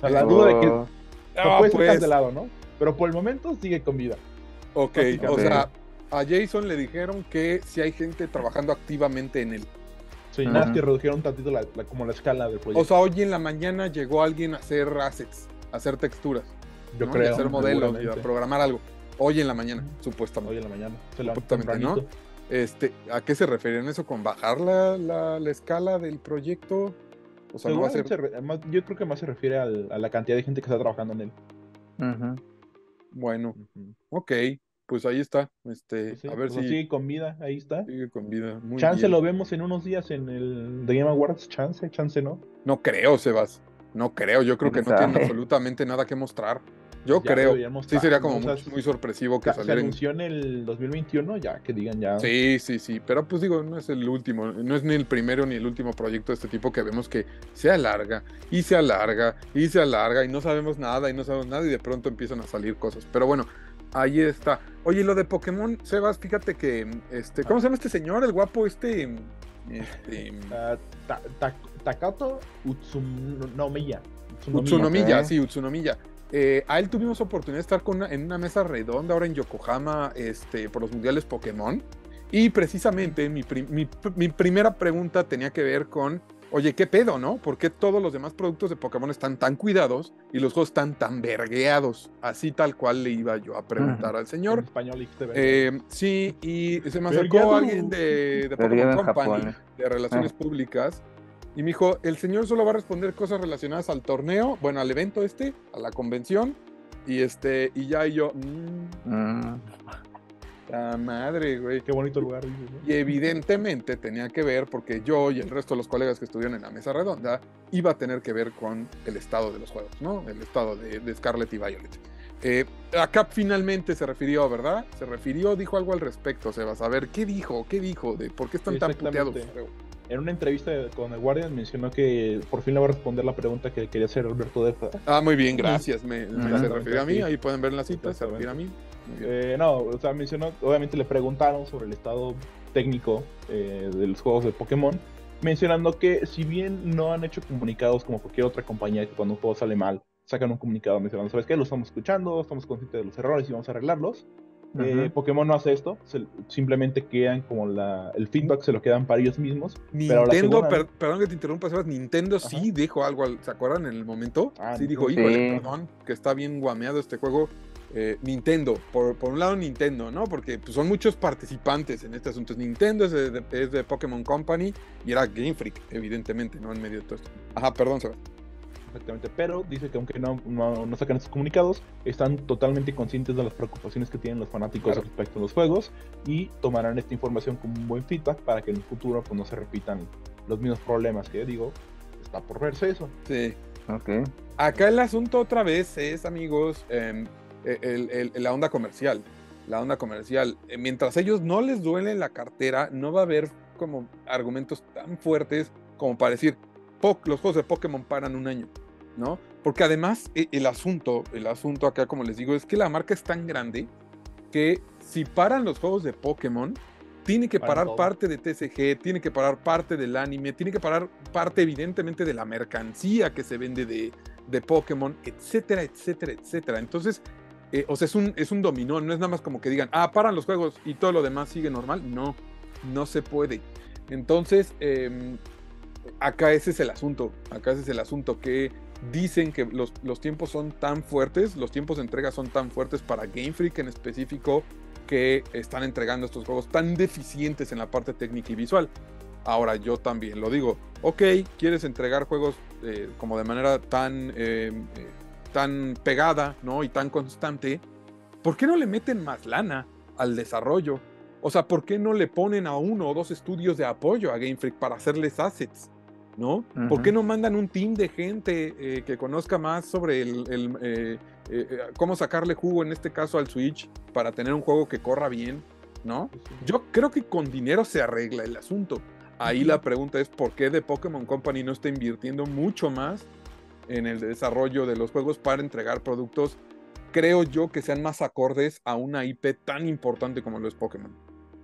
sea, la duda de que Oh, lo Ah, puede ser pues. cancelado, ¿no? Pero por el momento sigue con vida. Ok, o sea, a Jason le dijeron que si hay gente trabajando activamente en él. Sí, nada más que redujeron un tantito la, la- como la escala del proyecto. O sea, hoy en la mañana llegó alguien a hacer assets, a hacer texturas, yo ¿no? Y creo. a hacer modelos y a programar algo. Hoy en la mañana, supuestamente. Hoy en la mañana. Se Supuestamente, ¿no? Este, ¿A qué se referían eso? ¿Con bajar la, la- la escala del proyecto? O sea, no va a ser. Se re- yo creo que más se refiere al- a la cantidad de gente que está trabajando en él. Bueno, Ujú. ok, pues ahí está. Este, Pues sí, a ver pues si sigue con vida, ahí está. sigue con vida. Muy chance bien. lo vemos en unos días en el The Game Awards, chance, chance no. No creo, Sebas. No creo. Yo creo que ¿Quién no tiene absolutamente nada que mostrar. Yo Ya creo. Sí, sería como O sea, muy, muy sorpresivo que Se saliera en- anunció en el 2021, ya que digan ya. Sí, sí, sí, pero pues digo, no es el último, no es ni el primero ni el último proyecto de este tipo que vemos que se alarga y se alarga y se alarga y no sabemos nada y no sabemos nada y de pronto empiezan a salir cosas. Pero bueno, ahí está. Oye, lo de Pokémon, Sebas, fíjate que, este, ¿cómo se llama este señor, el guapo este? Este, Ah, Ta- Ta- Takato Utsunomiya. Utsunomiya, sí, Utsunomiya. Eh, a él tuvimos oportunidad de estar con una- en una mesa redonda ahora en Yokohama este, por los mundiales Pokémon. Y precisamente mi, pri- mi- mi primera pregunta tenía que ver con, oye, ¿qué pedo, no? ¿Por qué todos los demás productos de Pokémon están tan cuidados y los juegos están tan vergueados? Así tal cual le iba yo a preguntar al En señor. español. Eh, sí, y se me acercó Vergueado. alguien de, Pokémon Company, Japón. de Relaciones Públicas, y me dijo, el señor solo va a responder cosas relacionadas al torneo, bueno, al evento este, a la convención, y este, y ya y yo, mmm, Mm, la madre, güey. Qué bonito lugar, dices, ¿no? Y evidentemente tenía que ver, porque yo y el resto de los colegas que estuvieron en la mesa redonda, iba a tener que ver con el estado de los juegos, ¿no? El estado de, de Scarlet y Violet. Eh, acá finalmente se refirió, ¿verdad? Se refirió, dijo algo al respecto, Sebas. A ver, ¿qué dijo? ¿Qué dijo? ¿De por qué están tan puteados? En una entrevista con el Guardian mencionó que por fin le va a responder la pregunta que quería hacer Alberto Defa. Ah, muy bien, gracias. Me, me- se refirió a mí, ahí pueden ver en la cita, se refiere a mí. Eh, no, o sea, mencionó, obviamente le preguntaron sobre el estado técnico eh, de los juegos de Pokémon, mencionando que si bien no han hecho comunicados como cualquier otra compañía que cuando un juego sale mal, sacan un comunicado mencionando, ¿sabes qué? Lo estamos escuchando, estamos conscientes de los errores y vamos a arreglarlos. Eh, Ujú. Pokémon no hace esto, se- simplemente quedan como la, el feedback se lo quedan para ellos mismos. pero la Nintendo, segunda- per- perdón que te interrumpa, Sebas, Nintendo Ajá. sí dijo algo, al- ¿se acuerdan en el momento? Ah, sí dijo, híjole, Sí. perdón, que está bien guameado este juego. Eh, Nintendo, por, por un lado Nintendo, ¿no? Porque pues, son muchos participantes en este asunto. Nintendo es de, de- es de Pokémon Company y era Game Freak, evidentemente, ¿no? En medio de todo esto. Ajá, perdón, Sebas. Exactamente, pero dice que aunque no, no, no sacan estos comunicados, están totalmente conscientes de las preocupaciones que tienen los fanáticos Claro. respecto a los juegos y tomarán esta información como un buen feedback para que en el futuro pues, no se repitan los mismos problemas que digo, está por verse eso. Sí. ok. Acá el asunto otra vez es, amigos, em, el- el- el- la onda comercial. La onda comercial. Eh, Mientras ellos no les duele la cartera, no va a haber como argumentos tan fuertes como para decir, "Po- los juegos de Pokémon paran un año, ¿no? Porque además e- el asunto, el asunto acá, como les digo, es que la marca es tan grande que si paran los juegos de Pokémon, tiene que parar todo. parte de TCG, tiene que parar parte del anime, tiene que parar parte evidentemente de la mercancía que se vende de, de Pokémon, etcétera, etcétera, etcétera. Entonces, eh, o sea, es un, es un dominó, no es nada más como que digan, ah, paran los juegos y todo lo demás sigue normal. No, no se puede. Entonces, em, acá ese es el asunto, acá ese es el asunto, que dicen que los, los tiempos son tan fuertes, los tiempos de entrega son tan fuertes para Game Freak en específico, que están entregando estos juegos tan deficientes en la parte técnica y visual. Ahora yo también lo digo, ok, quieres entregar juegos eh, como de manera tan, eh, eh, tan pegada ¿no? y tan constante, ¿por qué no le meten más lana al desarrollo? O sea, ¿por qué no le ponen a uno o dos estudios de apoyo a Game Freak para hacerles assets? ¿No? ¿Por qué no mandan un team de gente eh, que conozca más sobre el, el, eh, eh, eh, cómo sacarle jugo en este caso al Switch para tener un juego que corra bien? ¿No? Yo creo que con dinero se arregla el asunto. Ahí la pregunta es por qué The Pokémon Company no está invirtiendo mucho más en el desarrollo de los juegos para entregar productos, creo yo, que sean más acordes a una IP tan importante como lo es Pokémon.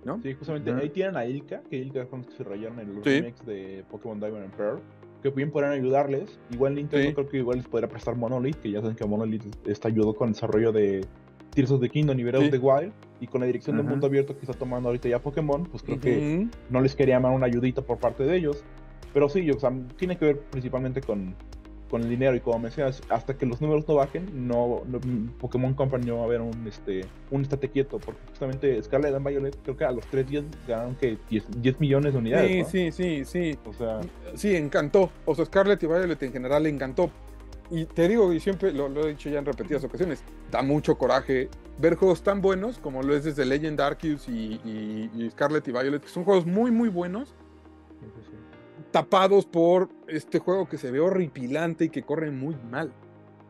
¿No? Sí, justamente ahí tienen a Ilka, que Ilka los que se rayaron en los Sí. remakes de Pokémon Diamond and Pearl, que bien podrían ayudarles. Igual Nintendo Sí. creo que igual les podría prestar Monolith, que ya saben que Monolith está ayudó con el desarrollo de Tears of the Kingdom y Breath Sí. of the Wild, y con la dirección de Ujú. mundo abierto que está tomando ahorita ya Pokémon, pues creo que no les quería dar una ayudita por parte de ellos. Pero sí, o sea, tiene que ver principalmente con, con el dinero y como mencionas, hasta que los números no bajen, no, no- Pokémon Company no va a haber un, este, un estate quieto, porque justamente Scarlet and Violet creo que a los tres días ganaron que 10, 10 millones de unidades. Sí, ¿no? sí, sí, sí. O sea, Sí, encantó. O sea, Scarlett y Violet en general le encantó. Y te digo, y siempre lo, lo he dicho ya en repetidas ocasiones, da mucho coraje ver juegos tan buenos como lo es desde Legend Arceus y, y, y Scarlet y Violet, que son juegos muy, muy buenos. Tapados por este juego que se ve horripilante y que corre muy mal,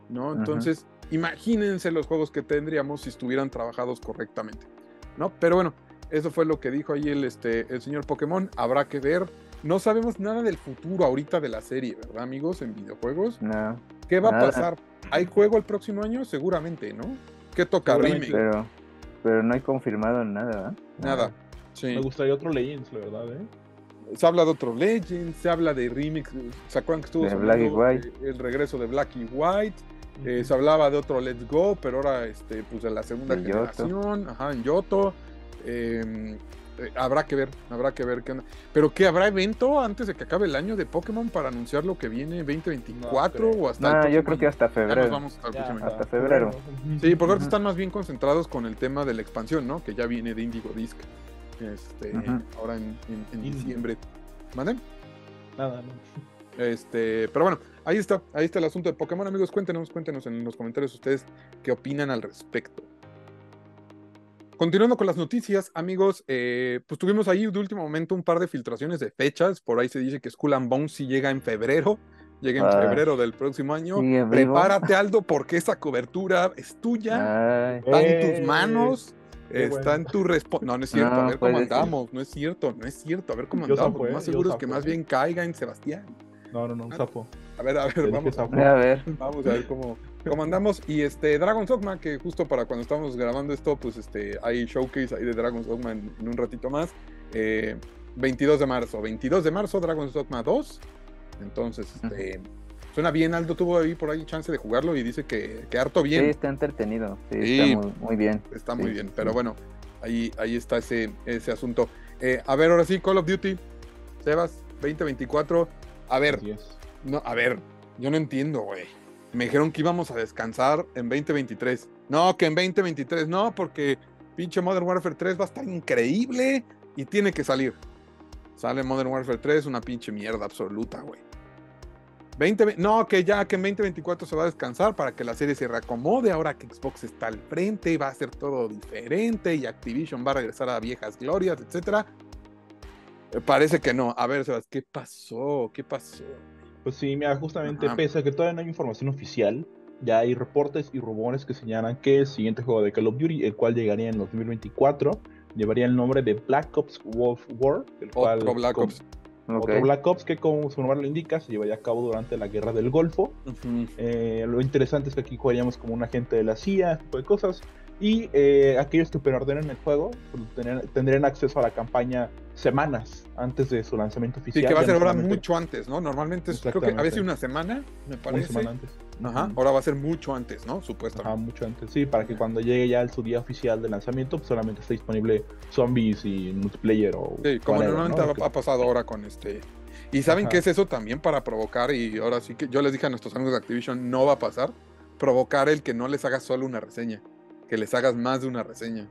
¿no? Ajá. Entonces, imagínense los juegos que tendríamos si estuvieran trabajados correctamente, ¿no? Pero bueno, eso fue lo que dijo ahí el, este, el señor Pokémon. Habrá que ver. No sabemos nada del futuro ahorita de la serie, ¿verdad, amigos? En videojuegos. No, ¿Qué va a pasar? ¿Hay juego el próximo año? Seguramente, ¿no? ¿Qué toca? Remake. pero, pero no hay confirmado nada, ¿verdad? Nada. Sí. Me gustaría otro Legends, la verdad, ¿eh? Se habla de otro Legend, se habla de remix. ¿Se acuerdan que estuvo De Black y White. eh, el regreso de Black y White? Eh, se hablaba de otro Let's Go, pero ahora este, pues de la segunda Yoto. generación, ajá, en Yoto. Eh, eh, habrá que ver, habrá que ver qué onda. Pero ¿qué habrá evento antes de que acabe el año de Pokémon para anunciar lo que viene 2024 No o hasta No, yo creo que hasta Ya nos febrero. vamos hasta Ya, febrero. Sí, porque ahorita están más bien concentrados con el tema de la expansión, ¿no? Que ya viene de Indigo Disc. Este, ahora en, en- diciembre. ¿Mande? Nada, no. Este, pero bueno, ahí está, ahí está el asunto de Pokémon, amigos. Cuéntenos, cuéntenos en los comentarios ustedes qué opinan al respecto. Continuando con las noticias, amigos, eh, pues tuvimos ahí de último momento un par de filtraciones de fechas. Por ahí se dice que Skull and Bones sí llega en febrero, llega en febrero del próximo año. Prepárate, Aldo, porque esa cobertura es tuya, Ay, está en tus manos. Está bueno. en tu respuesta. No, no es cierto. No, a ver cómo andamos. No es cierto, no es cierto. A ver cómo andamos. sapo, Lo eh, más seguro es que más bien caiga en Sebastián. No, no, no, un sapo. A ver, a ver, vamos, a ver. vamos a ver cómo, cómo andamos. Y este, Dragon's Dogma, que justo para cuando estamos grabando esto, pues este, hay showcase ahí de Dragon's Dogma en, en un ratito más. Eh, 22 de marzo. 22 de marzo, Dragon's Dogma 2. Entonces, este, suena bien. Aldo tuvo ahí por ahí chance de jugarlo y dice que, que harto bien. Sí, está entretenido. Sí, Sí. está muy, muy bien. Está Sí, muy bien, pero bueno, ahí, ahí está ese, ese asunto. Eh, a ver, ahora sí, Call of Duty, Sebas, 2024. A ver, no, a ver, yo no entiendo, güey. Me dijeron que íbamos a descansar en 2023. No, que en 2023 no, porque pinche Modern Warfare 3 va a estar increíble y tiene que salir. Sale Modern Warfare 3, una pinche mierda absoluta, güey. 20, no, que ya que en 2024 se va a descansar para que la serie se reacomode. Ahora que Xbox está al frente, va a ser todo diferente y Activision va a regresar a viejas glorias, etcétera. Eh, Parece que no. A ver, Sebas, ¿qué pasó? ¿Qué pasó? Pues sí, mira, justamente Ajá. pese a que todavía no hay información oficial, ya hay reportes y rumores que señalan que el siguiente juego de Call of Duty, el cual llegaría en 2024, llevaría el nombre de Black Ops Wolf War, el cual Black Ops. Ok. Otro Black Ops que como su nombre lo indica, se llevaría a cabo durante la Guerra del Golfo. Eh, lo interesante es que aquí jugaríamos como un agente de la CIA, tipo de cosas. Y eh, aquellos que preordenen el juego pues, tener- tendrían acceso a la campaña semanas antes de su lanzamiento Sí, oficial. que va a ser ahora mucho antes, ¿no? Normalmente es, creo que a veces una semana, me Una parece. semana antes. Ajá, ahora va a ser mucho antes, ¿no? Ajá, Supuestamente. mucho antes. Sí, para que cuando llegue ya el, su día oficial de lanzamiento, pues solamente esté disponible zombies y multiplayer o. Sí, como whatever, normalmente ¿no? ha, pasado ahora con este. ¿Y saben Ajá. qué es eso también para provocar? Y ahora sí que yo les dije a nuestros amigos de Activision, no va a pasar. Provocar el que no les hagas solo una reseña, que les hagas más de una reseña.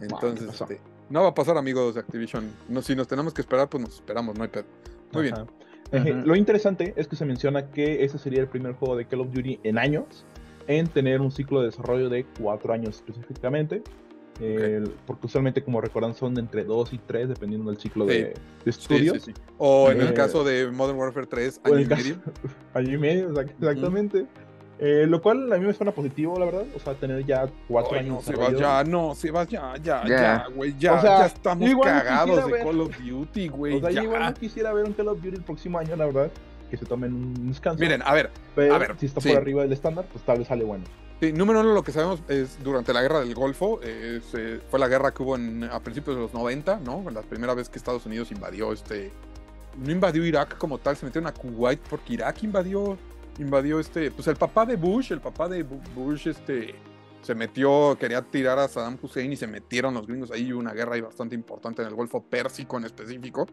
Entonces, este, no va a pasar, amigos de Activision. No, si nos tenemos que esperar, pues nos esperamos, no hay pedo. Muy bien. Ajá. Eh. Lo interesante es que se menciona que ese sería el primer juego de Call of Duty en años en tener un ciclo de desarrollo de cuatro años específicamente. Eh, Porque usualmente, como recuerdan, son de entre dos y tres, dependiendo del ciclo Sí. de, de Sí, estudio. sí, sí. O en el Eh, caso de Modern Warfare 3, o en año y medio. Año y medio, exact- exactamente. Eh, lo cual a mí me suena positivo, la verdad. O sea, tener ya cuatro no, años. se de va desarrollo. ya, no, se va ya, ya, Ya. ya, güey, ya, O sea, ya estamos no cagados de ver- Call of Duty, güey, O sea, ya. yo igual no quisiera ver un Call of Duty el próximo año, la verdad. Que se tomen un descanso. Miren, a ver, pero a ver, si está sí. por arriba del estándar, pues tal vez sale bueno. sí, número uno, lo que sabemos es durante la guerra del Golfo, eh, se- fue la guerra que hubo en, a principios de los 90, ¿no? La primera vez que Estados Unidos invadió este, no invadió Irak como tal, se metieron a Kuwait porque Irak invadió, invadió este, pues el papá de Bush, el papá de Bu- Bush, este, se metió, quería tirar a Saddam Hussein y se metieron los gringos ahí, hubo una guerra ahí bastante importante en el Golfo Pérsico en específico.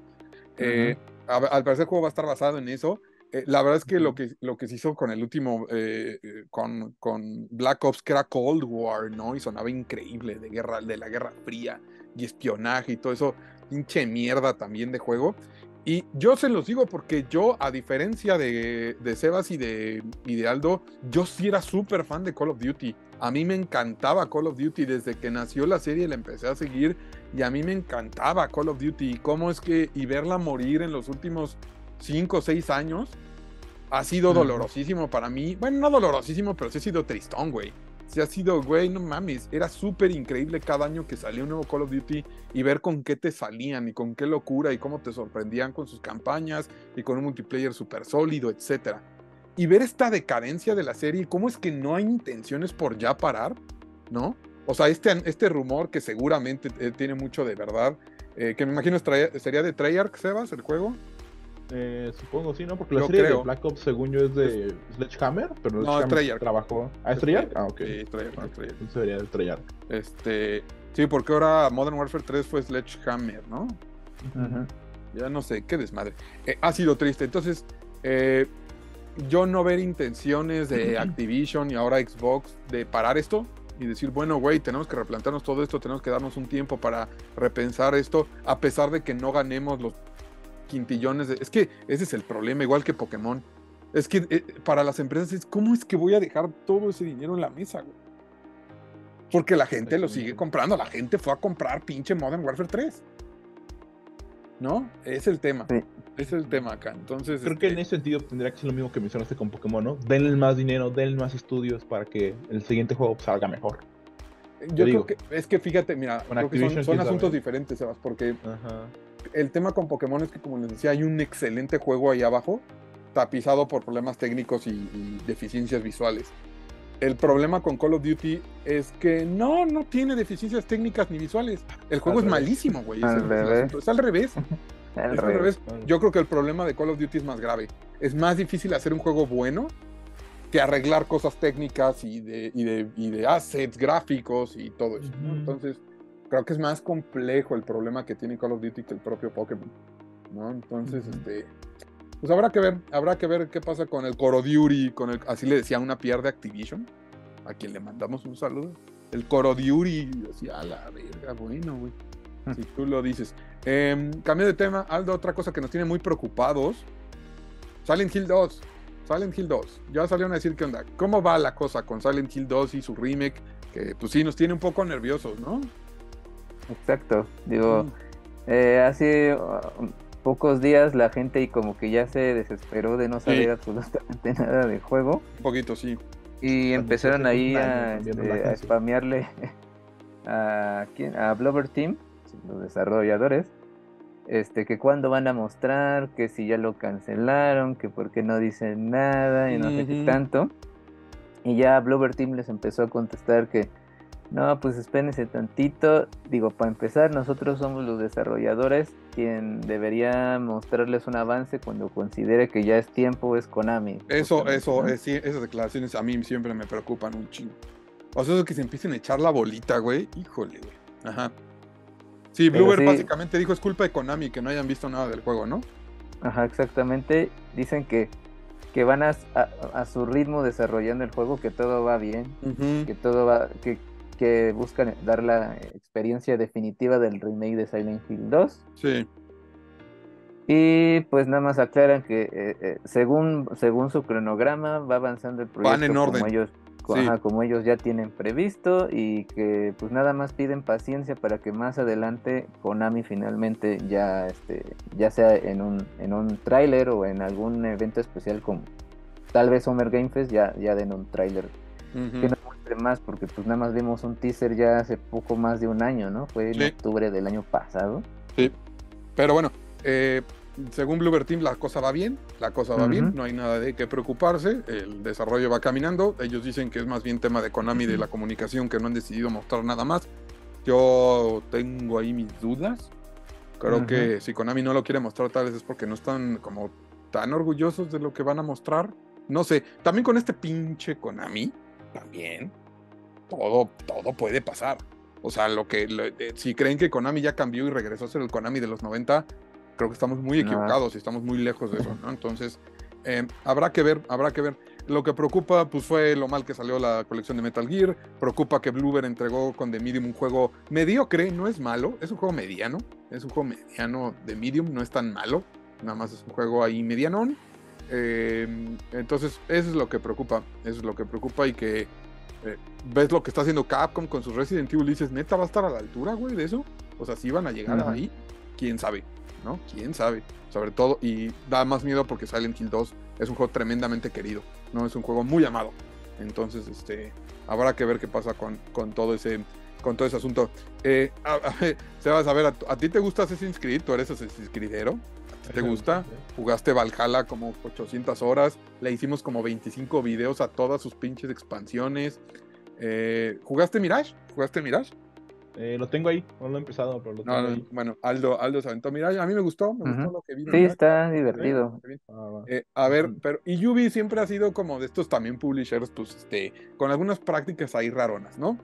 Eh, a- al parecer el juego va a estar basado en eso. Eh, la verdad es que, lo que lo que se hizo con el último, eh, con, con Black Ops, que era Cold War, ¿no? Y sonaba increíble, de guerra, de la Guerra Fría y espionaje y todo eso, pinche mierda también de juego. Y yo se los digo porque yo, a diferencia de, de Sebas y de, y de Aldo, yo sí era súper fan de Call of Duty. A mí me encantaba Call of Duty desde que nació la serie, la empecé a seguir y a mí me encantaba Call of Duty. Y cómo es que, y verla morir en los últimos 5 o 6 años, ha sido dolorosísimo para mí. Bueno, no dolorosísimo, pero sí ha sido tristón, güey. Sí ha sido, güey, no mames. Era súper increíble cada año que salía un nuevo Call of Duty y ver con qué te salían y con qué locura y cómo te sorprendían con sus campañas y con un multiplayer súper sólido, etcétera. Y ver esta decadencia de la serie, cómo es que no hay intenciones por ya parar, ¿no? O sea, este, este rumor que seguramente eh, tiene mucho de verdad, eh, que me imagino sería de Treyarch, Sebas, el juego. Eh, supongo sí, ¿no? Porque la Yo serie creo. de Black Ops, según yo, es de Sledgehammer, pero No, es Sledgehammer Treyarch. trabajó. ¿Ah, es Treyarch? Ah, ok. Sí, Treyarch, sería de Treyarch. Este, sí, porque ahora Modern Warfare 3 fue Sledgehammer, ¿no? Ujú. Ya no sé, qué desmadre. Eh, ha sido triste. Entonces, eh, yo no ver intenciones de Activision y ahora Xbox de parar esto y decir, bueno, güey, tenemos que replantearnos todo esto, tenemos que darnos un tiempo para repensar esto, a pesar de que no ganemos los quintillones de... Es que ese es el problema, igual que Pokémon. Es que eh, para las empresas es, ¿cómo es que voy a dejar todo ese dinero en la mesa, güey? Porque la gente lo sigue comprando, la gente fue a comprar pinche Modern Warfare 3. ¿No? Es el tema. Sí. Es el tema acá. Entonces, Creo que en este, ese sentido tendría que ser lo mismo que mencionaste con Pokémon, ¿no? Denle más dinero, denle más estudios para que el siguiente juego salga mejor. yo creo digo. que es que fíjate, mira, creo que son, son asuntos diferentes, Sebas, porque Ajá. El tema con Pokémon es que, como les decía, hay un excelente juego ahí abajo, tapizado por problemas técnicos y, y deficiencias visuales. El problema con Call of Duty es que no, no tiene deficiencias técnicas ni visuales. El juego Al es revés. malísimo, güey. Al Es, revés. al revés. Al Es al revés. Yo creo que el problema de Call of Duty es más grave. Es más difícil hacer un juego bueno que arreglar cosas técnicas y de, y de, y de assets, gráficos y todo eso. Entonces, creo que es más complejo el problema que tiene Call of Duty que el propio Pokémon. ¿no? Entonces, este. Pues habrá que ver, habrá que ver qué pasa con el Duty, con el, así le decía una PR de Activision, a quien le mandamos un saludo. El Duty, así a la verga, bueno, güey. Si tú lo dices. Em, cambio de tema, Aldo, otra cosa que nos tiene muy preocupados. Silent Hill 2. Silent Hill 2. Ya salieron a decir qué onda. ¿Cómo va la cosa con Silent Hill 2 y su remake? Que pues sí, nos tiene un poco nerviosos, ¿no? Exacto. Digo, Mm. eh, hace uh, pocos días la gente y como que ya se desesperó de no saber Sí. absolutamente nada del juego. Un poquito, sí. Y empezaron ahí a, este, a spamearle a, ¿quién? a Blover Team, los desarrolladores, este, que cuándo van a mostrar, que si ya lo cancelaron, que por qué no dicen nada y no sé qué tanto. Y ya Blover Team les empezó a contestar que no, pues espérense tantito. Digo, para empezar, nosotros somos los desarrolladores quien debería mostrarles un avance cuando considere que ya es tiempo, es Konami. Eso, eso, ¿no? sí, esas declaraciones a mí siempre me preocupan un chingo. O sea, eso que se empiecen a echar la bolita, güey. Híjole, güey. Ajá. Sí, Bluebird sí. básicamente dijo es culpa de Konami que no hayan visto nada del juego, ¿no? Ajá, exactamente. Dicen que, que van a, a, a su ritmo desarrollando el juego, que todo va bien, que todo va, que, que buscan dar la experiencia definitiva del remake de Silent Hill 2. Sí. Y pues nada más aclaran que eh, eh, según, según su cronograma va avanzando el proyecto Van en orden. como ellos co- Sí. ajá, como ellos ya tienen previsto y que pues nada más piden paciencia para que más adelante Konami finalmente ya este ya sea en un en un tráiler o en algún evento especial como tal vez Summer Game Fest ya ya den un tráiler que nos muestre más porque pues nada más vimos un teaser ya hace poco más de un año, ¿no? Fue en Sí. octubre del año pasado. Pero bueno, eh, según Bluebird Team la cosa va bien, la cosa va Ujú. bien, no hay nada de qué preocuparse, el desarrollo va caminando, ellos dicen que es más bien tema de Konami de la comunicación que no han decidido mostrar nada más. Yo tengo ahí mis dudas. Creo Ujú. que si Konami no lo quiere mostrar tal vez es porque no están como tan orgullosos de lo que van a mostrar. No sé, también con este pinche Konami, también, todo, todo puede pasar. O sea, lo que lo- eh, si creen que Konami ya cambió y regresó a ser el Konami de los 90, creo que estamos muy No. equivocados y estamos muy lejos de eso, ¿no? Entonces, eh, habrá que ver, habrá que ver. Lo que preocupa, pues fue lo mal que salió la colección de Metal Gear. Preocupa que Bluebird entregó con The Medium un juego mediocre, no es malo, es un juego mediano, es un juego mediano de Medium, no es tan malo, nada más es un juego ahí medianón. Eh, entonces, eso es lo que preocupa, eso es lo que preocupa y que eh, ves lo que está haciendo Capcom con sus Resident Evil y dices, neta, va a estar a la altura, güey, de eso. O sea, si van a llegar ahí, quién sabe, ¿no? Quién sabe. Sobre todo, y da más miedo porque Silent Hill 2 es un juego tremendamente querido, ¿no? Es un juego muy amado. Entonces, este, habrá que ver qué pasa con, con todo ese con todo ese asunto. Eh, a, a Sebas, a ver, ¿a, a ti te gusta Assassin's Creed? ¿Tú eres Assassin's Creedero? ¿A ti ¿Te gusta? Jugaste Valhalla como 800 horas, le hicimos como 25 videos a todas sus pinches expansiones. Eh, ¿Jugaste Mirage? ¿Jugaste Mirage? Eh, lo tengo ahí, no lo he empezado, pero lo tengo No, no, ahí. bueno, Aldo, Aldo se aventó Mirage. A mí me gustó, me gustó lo que vi. Sí, Mirage. está divertido. Ah. Eh, a ver, pero y Yubi siempre ha sido como de estos también publishers, pues, este, con algunas prácticas ahí raronas, ¿no?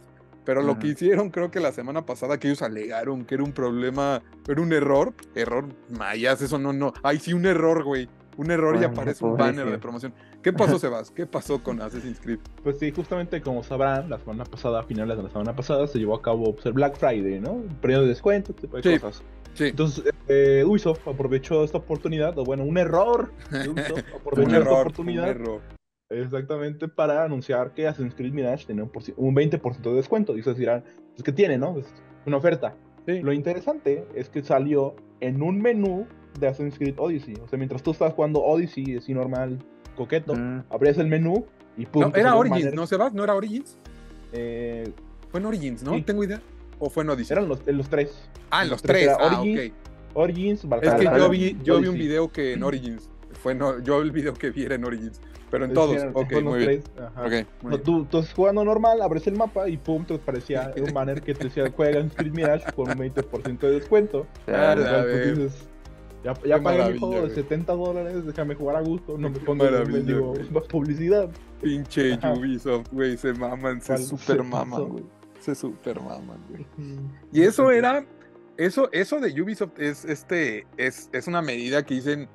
Pero lo que hicieron, creo que la semana pasada, que ellos alegaron que era un problema, era un error, error mayas, eso no, no, ay, sí, un error, güey, un error y aparece un banner de promoción. ¿Qué pasó, Sebas? ¿Qué pasó con Assassin's Creed? Pues sí, justamente como sabrán, la semana pasada, a finales de la semana pasada, se llevó a cabo pues, el Black Friday, ¿no? Un periodo de descuento, tipo de Sí. cosas. Sí, Entonces, eh, Ubisoft aprovechó esta oportunidad, o bueno, un error Ubisoft, aprovechó un esta error, un oportunidad error. Exactamente para anunciar que Assassin's Creed Mirage tenía un, un 20% de descuento. Y ustedes dirán, pues que tiene, ¿no? Es una oferta. Sí. Lo interesante es que salió en un menú de Assassin's Creed Odyssey. O sea, mientras tú estás jugando Odyssey, así normal, coqueto, Mm, abrías el menú y pum. No, era Origins. ¿no, Sebas? ¿No era Origins? Eh, Fue en Origins, ¿no? Sí. Tengo idea. ¿O fue en Odyssey? eran los, en los tres. ah, en los tres Ah, Origins, ok. Origins, Es Valhalla. que yo vi, yo vi un video que en Origins. Fue no, yo el video que vi era en Origins. Pero en Es todos. Ok, muy bien. tres, ajá. Ok, muy No, bien. tú, tú estás jugando normal, abres el mapa y pum, te aparecía un banner que te decía juega en Creed Mirage con un 20% de descuento. Ah, ver. dices, ya, ya pagué mi juego de güey. 70 dólares, déjame jugar a gusto, no me maravilla, digo, más publicidad. Pinche Ajá. Ubisoft, güey, se maman, se ¿Cuál super se maman, güey. Se super maman, güey. Y eso era, eso, eso de Ubisoft es, este, es, es una medida que dicen,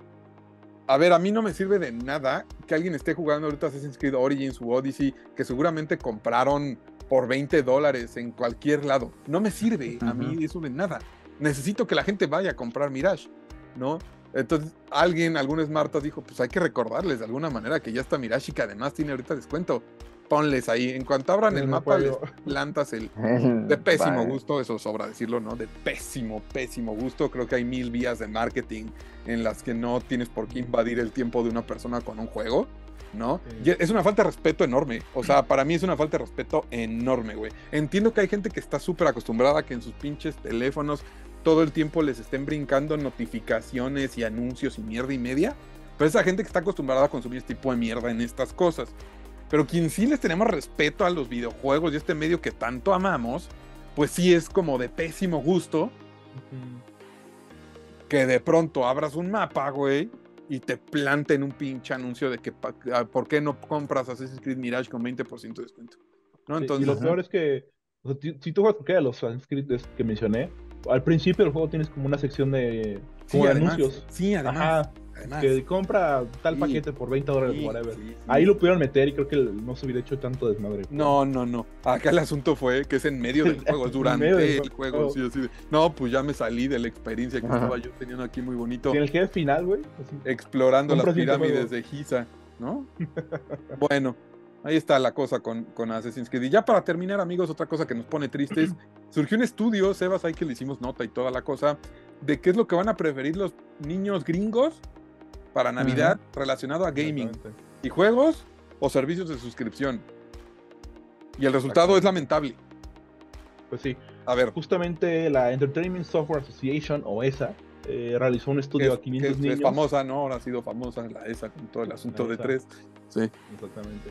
a ver, a mí no me sirve de nada que alguien esté jugando ahorita Assassin's Creed Origins u Odyssey, que seguramente compraron por 20 dólares en cualquier lado. No me sirve a mí eso de nada. Necesito que la gente vaya a comprar Mirage, ¿no? Entonces, alguien, algún Smartas dijo, pues hay que recordarles de alguna manera que ya está Mirage y que además tiene ahorita descuento. Ponles ahí, en cuanto abran el mapa, les plantas el, de pésimo vale. gusto, eso sobra decirlo, ¿no? De pésimo, pésimo gusto. Creo que hay mil vías de marketing en las que no tienes por qué invadir el tiempo de una persona con un juego, ¿no? Sí. Es una falta de respeto enorme. O sea, para mí es una falta de respeto enorme, güey. Entiendo que hay gente que está súper acostumbrada a que en sus pinches teléfonos todo el tiempo les estén brincando notificaciones y anuncios y mierda y media. Pero esa gente que está acostumbrada a consumir este tipo de mierda en estas cosas. Pero quien sí les tenemos respeto a los videojuegos y este medio que tanto amamos, pues sí es como de pésimo gusto que de pronto abras un mapa, güey, y te planten un pinche anuncio de que ah, por qué no compras Assassin's Creed Mirage con 20% de descuento. ¿No? Sí, Entonces, y lo peor es que, o sea, ti- si tú juegas cualquiera de los Assassin's Creed que mencioné, al principio del juego tienes como una sección de, sí, como de además, anuncios. Sí, además. Ajá, además. que compra tal Sí. paquete por 20 dólares, Sí, whatever. sí, sí. Ahí lo pudieron meter y creo que no se hubiera hecho tanto desmadre. No, no, no. Acá el asunto fue que es en medio del juego, durante medio el juego. juego. Sí, así de, no, pues ya me salí de la experiencia que Ajá. estaba yo teniendo aquí muy bonito. Y en el jefe final, güey, explorando las pirámides de Giza, ¿no? bueno, ahí está la cosa con, con Assassin's Creed. Y ya para terminar, amigos, otra cosa que nos pone tristes, surgió un estudio, Sebas, ahí que le hicimos nota y toda la cosa, de qué es lo que van a preferir los niños gringos para Navidad relacionado a gaming. Y juegos o servicios de suscripción. Y el resultado es lamentable. Pues sí, A ver, justamente la Entertainment Software Association, o ESA, eh, realizó un estudio es, a 500 que es- niños. es famosa, ¿no? Ahora ha sido famosa la ESA con todo el asunto de tres. Sí. Exactamente.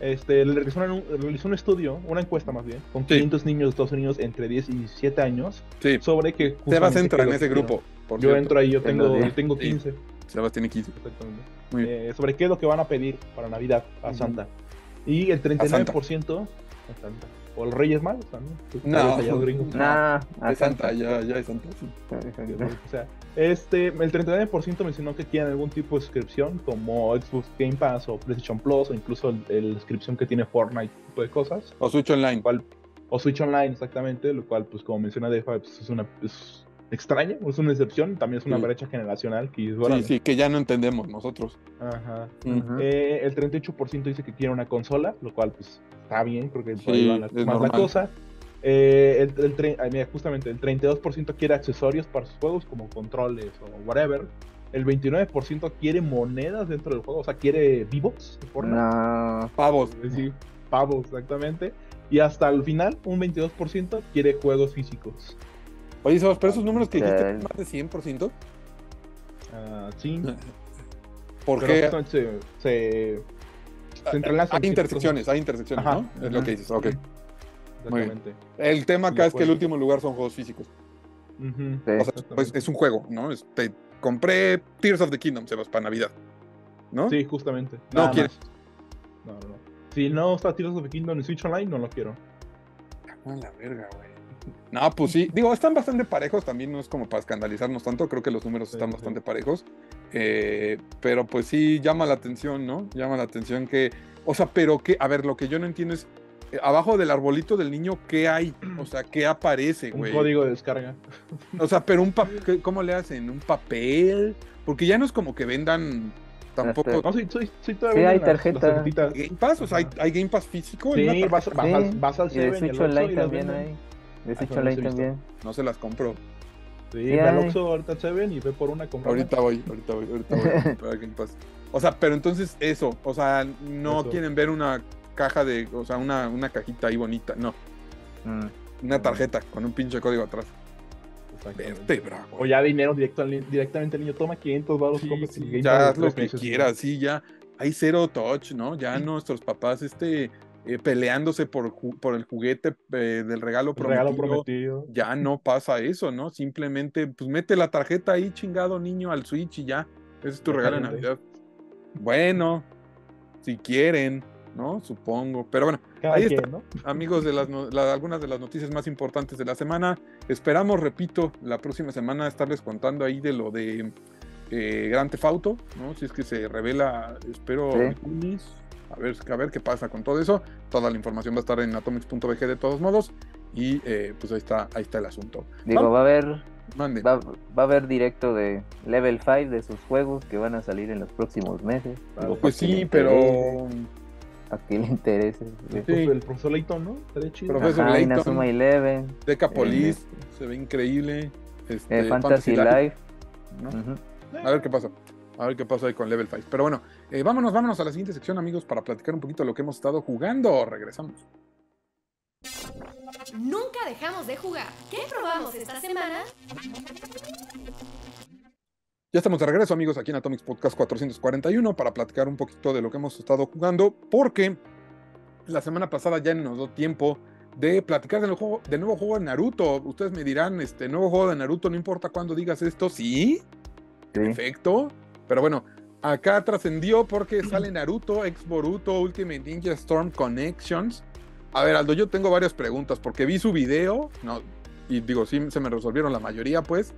Este, realizó, una- realizó un estudio, una encuesta más bien, con Sí. 500 niños de Estados Unidos entre 10 y 17 años, Sí. sobre que... Sebas entra en ese grupo. por Yo cierto. entro ahí, yo Tengo tengo, 10. tengo Sí. 15. Sebas tiene 15. Exactamente. Muy bien. Eh, sobre qué es lo que van a pedir para Navidad a. Santa. Y el 39% a Santa. O el Reyes Magos, ¿no? Tú No. gringo. Nah, a Es Santa, ya, ya es Santa. sí. O sea, este, el 39% mencionó que quieren algún tipo de suscripción como Xbox Game Pass o PlayStation Plus o incluso el, el suscripción que tiene Fortnite, tipo de cosas. O Switch Online. cual- o Switch Online exactamente, lo cual pues como menciona Defa pues, es una es extraña, es una excepción, también es una Sí. brecha generacional que Sí, sí, que ya no entendemos nosotros. Ajá. Ujú. Eh, el 38% dice que quiere una consola, lo cual pues está bien, creo que por ahí va la, es más la normal. cosa. Eh, el, el ah, justamente el 32% quiere accesorios para sus juegos como controles o whatever. el 29% quiere monedas dentro del juego, o sea, quiere V-Bucks. No. Pavos. Sí, pavos, exactamente. Y hasta el final, un 22% quiere juegos físicos. Oye, Sebas, pero esos números que dijiste, más de 100%, Ah, sí, ¿por qué? se, se, se entrelazan. Hay intersecciones, hay intersecciones, Ajá, ¿no? Es lo que dices, ok. Muy bien. Exactamente. El tema acá es que el último lugar son juegos físicos. Sí. O sea, pues es un juego, ¿no? Es- te compré Tears of the Kingdom, Sebas, para Navidad. ¿No? Sí, justamente. No Nada quieres. No, no, no. Si no está Tears of the Kingdom en Switch Online, no lo quiero. A la verga, güey. No, pues sí. Digo, están bastante parejos. También no es como para escandalizarnos tanto. Creo que los números Sí, están sí. bastante parejos. Eh, pero pues sí, llama la atención, ¿no? Llama la atención que. O sea, pero que. A ver, lo que yo no entiendo es. Eh, abajo del arbolito del niño, ¿qué hay? O sea, ¿qué aparece, Un güey? código de descarga. O sea, pero un papel. ¿Cómo le hacen? ¿Un papel? Porque ya no es como que vendan tampoco. Este, No, sí, sí, sí, todavía Sí, hay las- las tarjeta. tarjetitas. Game Pass, o sea, hay, hay Game Pass físico. en Sí, una vas, al- Sí, vas al Y de Seven y al Switch Oxxo Online y las también hay. De Switch las Online también. No se las compro. Sí, Sí al. Oxxo ahorita al Seven y ve por una compra. Ahorita voy, ahorita voy, ahorita voy a comprar Game Pass. O sea, pero entonces eso, o sea, no Eso. quieren ver una caja de, o sea, una, una cajita ahí bonita, no, Mm. una tarjeta con un pinche código atrás. Vértebra, O ya dinero directo al directamente al niño. Toma 500 baros, Sí, cómprate sí, ya haz lo que quieras, sí, ya hay cero touch, ¿no? Ya nuestros papás, este, eh, peleándose por, por el juguete eh, del regalo prometido. regalo prometido. Ya no pasa eso, ¿no? Simplemente, pues mete la tarjeta ahí, chingado niño, al Switch y ya. Ese es tu regalo de. Navidad. Bueno, si quieren, ¿no? Supongo. Pero bueno, Cada Ahí quien, está. ¿no? amigos de las, la- algunas de las noticias más importantes de la semana. Esperamos, repito, la próxima semana estarles contando ahí de lo de eh, Grand Theft Auto, ¿no? Si es que se revela, espero, Sí. A ver, a ver qué pasa con todo eso. Toda la información va a estar en atomics.bg de todos modos. Y eh, pues ahí está, ahí está el asunto. Digo, Vamos. va a haber Manden. va, va a haber directo de Level 5 de sus juegos que van a salir en los próximos meses. Pues sí, pero. A quien le interese. El, Sí. profe- el profesor Layton, ¿no? Estaría chido. Profesor Ajá, Layton. Inazuma Eleven, Decapolis, Eh, se ve increíble. Este, eh, Fantasy Life. ¿no? ujú. A ver qué pasa. A ver qué pasa ahí con Level 5. Pero bueno, eh, vámonos, vámonos a la siguiente sección, amigos, para platicar un poquito de lo que hemos estado jugando. Regresamos. Nunca dejamos de jugar. ¿Qué probamos esta semana? Ya estamos de regreso, amigos, aquí en Atomics Podcast 441 para platicar un poquito de lo que hemos estado jugando, porque la semana pasada ya nos dio tiempo de platicar del, juego, del nuevo juego de Naruto. Ustedes me dirán, este nuevo juego de Naruto, no importa cuándo digas esto, sí. Perfecto. Pero bueno, acá trascendió porque sale Naruto, ex Boruto, Ultimate Ninja Storm Connections. A ver, Aldo, yo tengo varias preguntas porque vi su video, no, y digo, sí se me resolvieron la mayoría, pues.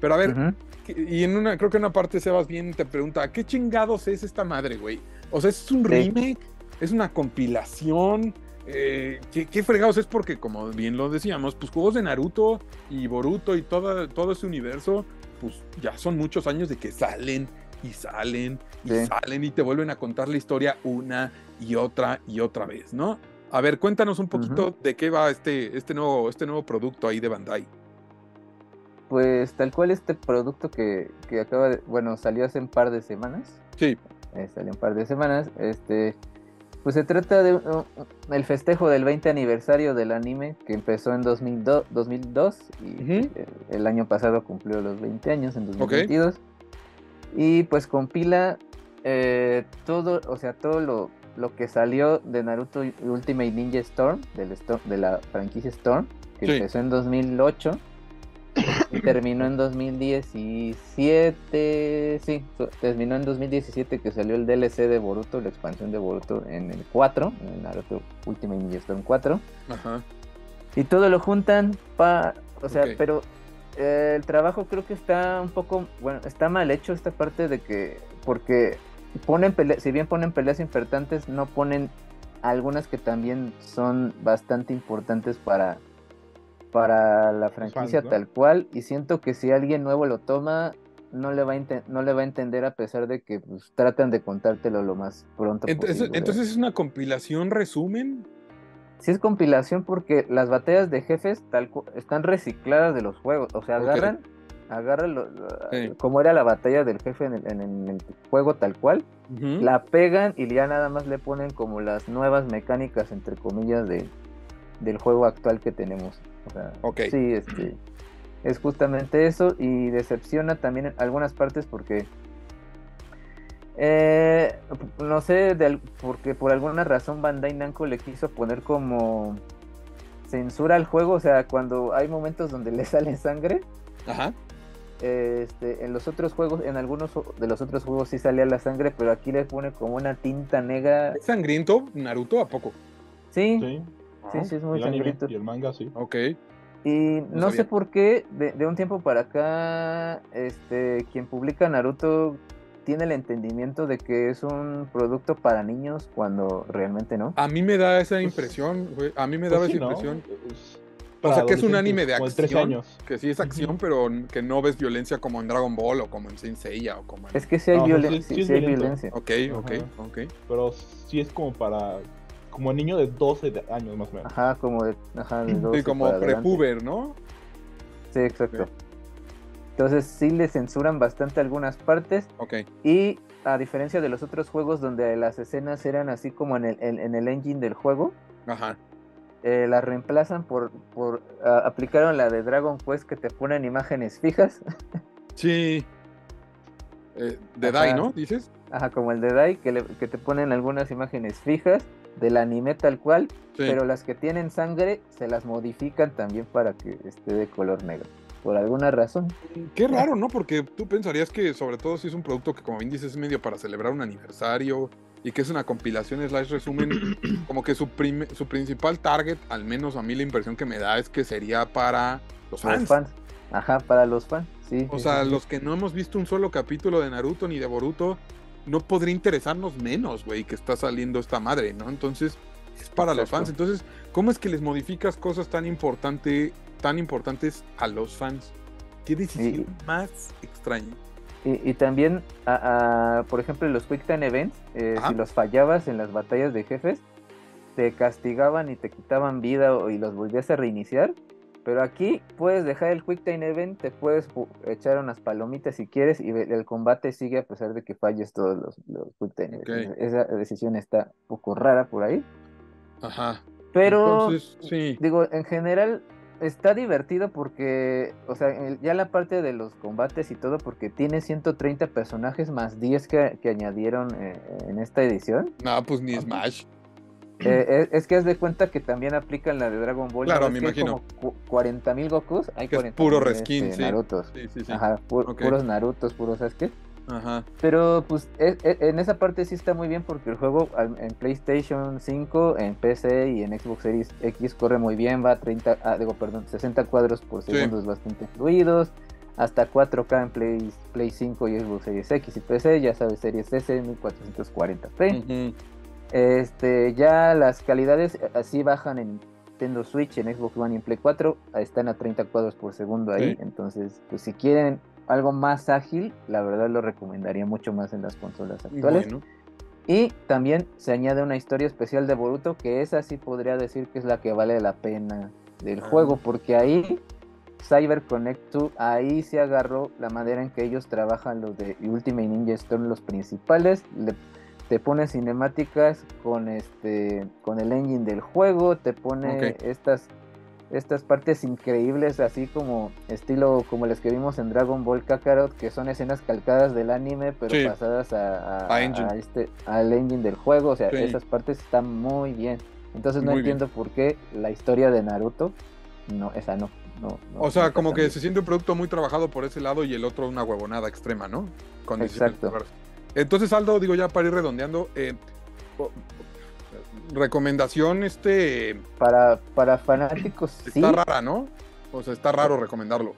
Pero a ver, y en una, creo que en una parte Sebas bien te pregunta, ¿qué chingados es esta madre, güey? O sea, ¿es un Sí. remake? ¿Es una compilación? Eh, ¿qué, qué fregados es? Porque, como bien lo decíamos, pues juegos de Naruto y Boruto y toda, todo ese universo, pues ya son muchos años de que salen y salen y Sí. salen y te vuelven a contar la historia una y otra y otra vez, ¿no? A ver, cuéntanos un poquito de qué va este, este, nuevo, este nuevo producto ahí de Bandai. Pues tal cual este producto que, que acaba de, bueno, salió hace un par de semanas, Sí, eh, salió un par de semanas, este, pues se trata de uh, uh, el festejo del 20 aniversario del anime que empezó en 2002, 2002 y Ujú. eh, el año pasado cumplió los 20 años en 2022 y pues compila eh, todo, o sea, todo lo, lo que salió de Naruto Ultimate Ninja Storm, del de la franquicia Storm, que Sí. empezó en 2008 y terminó en 2017, sí, terminó en 2017 que salió el DLC de Boruto, la expansión de Boruto en el 4, en Naruto Ultimate Ninja Storm 4. ajá. Y todo lo juntan para, o sea, pero eh, el trabajo creo que está un poco, bueno, está mal hecho esta parte de que, porque ponen peleas, si bien ponen peleas importantes, no ponen algunas que también son bastante importantes para, para la franquicia ¿no? tal cual, y siento que si alguien nuevo lo toma, no le va a, no le va a entender a pesar de que pues, tratan de contártelo lo más pronto Entonces, posible. entonces es una compilación resumen. Sí es compilación porque las batallas de jefes tal están recicladas de los juegos. O sea, agarran agarra lo- lo- Sí. como era la batalla del jefe en el, en el- en el juego tal cual, la pegan y ya nada más le ponen como las nuevas mecánicas, entre comillas, de, del juego actual que tenemos. O sea, Ok. Sí, este, es justamente eso y decepciona también en algunas partes porque, eh, no sé, de porque por alguna razón Bandai Namco le quiso poner como censura al juego, o sea, cuando hay momentos donde le sale sangre, Ajá. este, en los otros juegos, en algunos de los otros juegos sí salía la sangre, pero aquí le pone como una tinta negra. ¿Es sangriento Naruto a poco? Sí, Sí. Sí, sí, es muy el anime sangriento. y el manga, sí. Ok. Y no, sé por qué, de, de un tiempo para acá, este, quien publica Naruto tiene el entendimiento de que es un producto para niños cuando realmente no. A mí me da esa impresión, güey. A mí me daba Pues sí, esa ¿no? impresión. Es O sea, que es un anime de como 13 acción. años. Que sí es acción, pero que no ves violencia como en Dragon Ball o como en Saint Seiya o como en... Es que sí hay, No, violen- sí- sí- sí es sí hay violencia. Ok, ok, Ajá. ok. Pero sí es como para. Como niño de 12 de- años más o menos. Ajá, como de, ajá, de 12 Sí, como prepuber, ¿no? Sí, exacto. Entonces sí le censuran bastante algunas partes Ok. y a diferencia de los otros juegos donde las escenas eran así como en el, en, en el engine del juego, Ajá. eh, las reemplazan por, por aplicaron la de Dragon Quest que te ponen imágenes fijas, Sí. Eh, de. Dai, ¿no? ¿Dices? ajá, como el de Dai, que, le- que te ponen algunas imágenes fijas del anime tal cual, Sí. pero las que tienen sangre se las modifican también para que esté de color negro, por alguna razón. Qué raro, ¿no? Porque tú pensarías que, sobre todo si es un producto que, como bien dices, es medio para celebrar un aniversario y que es una compilación slash resumen, como que su, su principal target, al menos a mí la impresión que me da, es que sería para los Los fans. fans. Ajá, para los fans, sí. O sí, sea, sí. los que no hemos visto un solo capítulo de Naruto ni de Boruto, no podría interesarnos menos, güey, que está saliendo esta madre, ¿no? Entonces, es para los fans. Entonces, ¿cómo es que les modificas cosas tan importante, tan importantes a los fans? Qué decisión Y- más extraña. Y, y también, a- a, por ejemplo, los Quick Time Events, eh, si los fallabas en las batallas de jefes, te castigaban y te quitaban vida y los volvías a reiniciar. Pero aquí puedes dejar el Quick Time Event, te puedes pu- echar unas palomitas si quieres y el combate sigue a pesar de que falles todos los, los Quick Time Ok. Events. Esa decisión está un poco rara por ahí. Ajá. Pero, Entonces, sí. digo, en general está divertido porque, o sea, ya la parte de los combates y todo, porque tiene 130 personajes más 10 que, que añadieron eh, en esta edición. No, pues ni Smash. Eh, es, es que haz de cuenta que también aplican la de Dragon Ball. Claro, ¿no? me Es imagino. Como cu- 40.000 Gokus, hay Que es 40.000, puro reskin, este, sí. Narutos. Sí, sí, sí. Ajá, pu- Ok. puros Narutos, puros Sasuke. Ajá. Pero pues e- e- en esa parte sí está muy bien porque el juego en PlayStation 5, en PC y en Xbox Series X corre muy bien, va a 30, ah, digo, perdón, 60 cuadros por Sí. segundo, es bastante fluidos, hasta 4K en Play, Play 5 y Xbox Series X y PC, ya sabes, Series S 1440p. Ujú. Este, ya las calidades eh, así bajan en Nintendo Switch, en Xbox One y en Play 4, ah, están a 30 cuadros por segundo ahí. Sí. Entonces, pues si quieren algo más ágil, la verdad lo recomendaría mucho más en las consolas actuales. Bueno. Y también se añade una historia especial de Boruto, que esa sí podría decir que es la que vale la pena del Ah. juego, porque ahí Cyber Connect 2, ahí se agarró la manera en que ellos trabajan los de Ultimate Ninja Storm, los principales. le- te pone cinemáticas con este con el engine del juego, te pone estas estas partes increíbles así como estilo como las que vimos en Dragon Ball Kakarot que son escenas calcadas del anime pero Sí. pasadas a, a- A engine. a este al engine del juego, o sea, Sí. esas partes están muy bien. Entonces no Muy bien. entiendo por qué la historia de Naruto no esa no no, no- O sea, como que se siente un producto muy trabajado por ese lado y el otro una huevonada extrema, ¿no? Con Exacto. Entonces, Aldo, digo ya para ir redondeando, eh, recomendación, este, para para fanáticos sí. está rara, ¿no? O sea, está raro recomendarlo.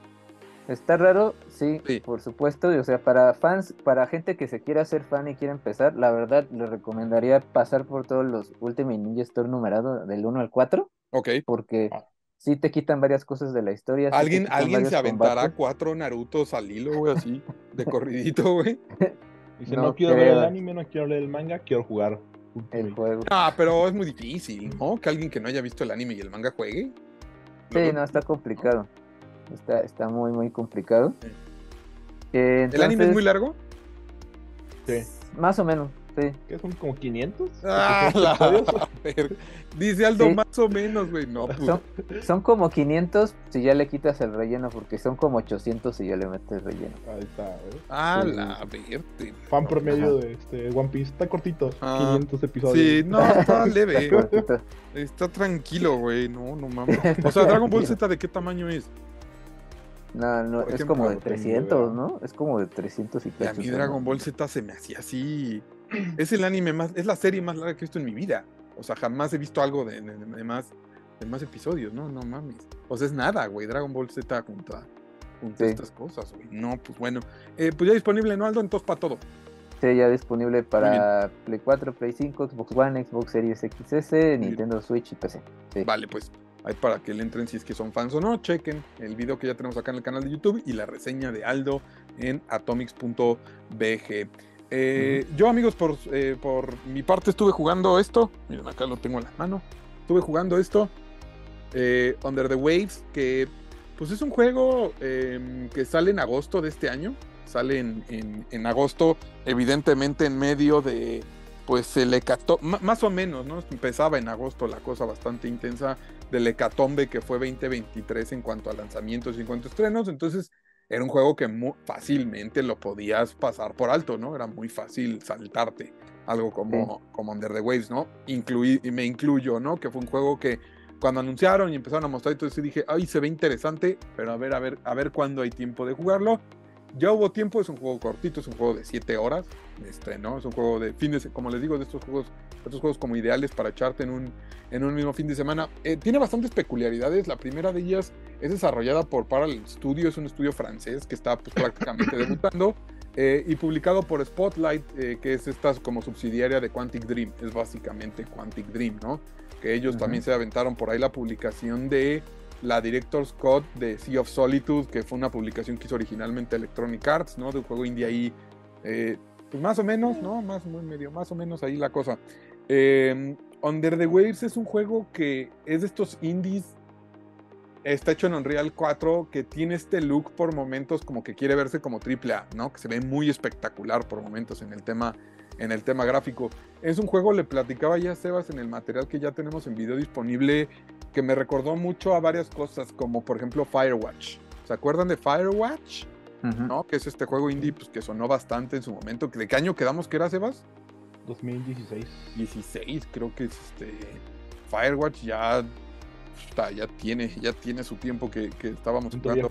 Está raro, sí, Sí. por supuesto. y, O sea, para fans, para gente que se quiera hacer fan y quiera empezar, la verdad le recomendaría pasar por todos los Ultimate Ninja Store numerados del 1 al 4, Ok. porque sí te quitan varias cosas de la historia. sí ¿Alguien, alguien se aventará combates. cuatro Narutos al hilo, güey, así, de corridito, güey? Dice, No no, quiero ver el anime, no quiero leer el manga, quiero jugar. el juego. Ah, pero es muy difícil, ¿no? Que alguien que no haya visto el anime y el manga juegue. Sí, no, está complicado. está, está muy, muy complicado. Sí. Eh, ¿El anime es muy largo? Sí. Más o menos, ¿Qué son como 500? Ah, la. Dice Aldo, Sí. más o menos, güey. No, pues, Son, son como 500 si ya le quitas el relleno, porque son como 800 si ya le metes relleno. Ahí está, ¿eh? Ah, Sí. la verte. Fan promedio de este One Piece. Está cortito. Ah, 500 episodios. Sí, no, está leve. Cortito. Está tranquilo, güey. No, no mames. O sea, Dragon Ball Z, ¿de qué tamaño es? No, no, Por es ejemplo, como de no tengo 300, idea. ¿no? Es como de 300 y Y a mí. Dragon Ball Z se me hacía así. Es el anime más, es la serie más larga que he visto en mi vida. O sea, jamás he visto algo de, de- de más, de más episodios, ¿no? No mames. O sea, es nada, güey. Dragon Ball Z junto a, junto Sí. estas cosas, güey. No, pues bueno. Eh, pues ya disponible, ¿no, Aldo? Entonces para todo. Sí, ya disponible para Play 4, Play 5, Xbox One, Xbox Series XS, Nintendo Switch y PC. Sí. Vale, pues ahí para que le entren si es que son fans o no, chequen el video que ya tenemos acá en el canal de YouTube y la reseña de Aldo en atomics.bg. Eh, Yo, amigos, por, eh, por mi parte estuve jugando esto. Miren, acá lo tengo en la mano. Estuve jugando esto. eh, Under the Waves, que pues es un juego eh, que sale en agosto de este año. Sale en, en- en agosto, evidentemente en medio de, pues el hecatombe, más o menos, ¿no? Empezaba en agosto la cosa bastante intensa del hecatombe que fue 2023 en cuanto a lanzamientos y en cuanto a estrenos. Entonces era un juego que mu- fácilmente lo podías pasar por alto, ¿no? Era muy fácil saltarte algo como, como Under the Waves, ¿no? Incluí, y me incluyo, ¿no? Que fue un juego que cuando anunciaron y empezaron a mostrar, entonces dije, ay, se ve interesante, pero a ver, a ver, a ver cuándo hay tiempo de jugarlo. Ya hubo tiempo, es un juego cortito, es un juego de 7 horas, este, ¿no? Es un juego de fin de como les digo, de estos juegos, estos juegos como ideales para echarte en un, en un mismo fin de semana. Eh, tiene bastantes peculiaridades. La primera de ellas es desarrollada por Parallel Studio, es un estudio francés que está pues, prácticamente debutando. eh, y publicado por Spotlight, eh, que es esta como subsidiaria de Quantic Dream, es básicamente Quantic Dream, ¿no? Que ellos también se aventaron por ahí la publicación de la Director's Cut de Sea of Solitude, que fue una publicación que hizo originalmente Electronic Arts, ¿no? De un juego indie ahí, eh, pues más o menos, ¿no? Más muy medio, más o menos ahí la cosa. Eh, Under the Waves es un juego que es de estos indies, está hecho en Unreal 4, que tiene este look por momentos como que quiere verse como triple A, ¿no? Que se ve muy espectacular por momentos en el tema en el tema gráfico. Es un juego, le platicaba ya Sebas en el material que ya tenemos en video disponible, que me recordó mucho a varias cosas, como por ejemplo Firewatch. ¿Se acuerdan de Firewatch? Que es este juego indie pues, que sonó bastante en su momento. ¿De qué año quedamos que era, Sebas? 2016. 16, creo que es este. Firewatch ya. ya tiene, ya tiene su tiempo que, que estábamos jugando.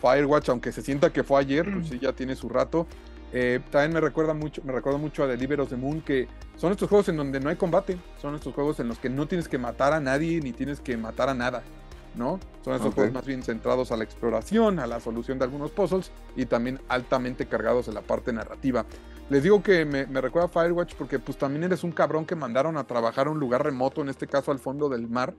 Firewatch, aunque se sienta que fue ayer, pues sí, ya tiene su rato. Eh, también me recuerda mucho, me recuerda mucho a Deliver of the Moon, que son estos juegos en donde no hay combate, son estos juegos en los que no tienes que matar a nadie ni tienes que matar a nada, ¿no? Son estos Ok. juegos más bien centrados a la exploración, a la solución de algunos puzzles y también altamente cargados en la parte narrativa. Les digo que me, me recuerda a Firewatch porque pues también eres un cabrón que mandaron a trabajar a un lugar remoto, en este caso al fondo del mar,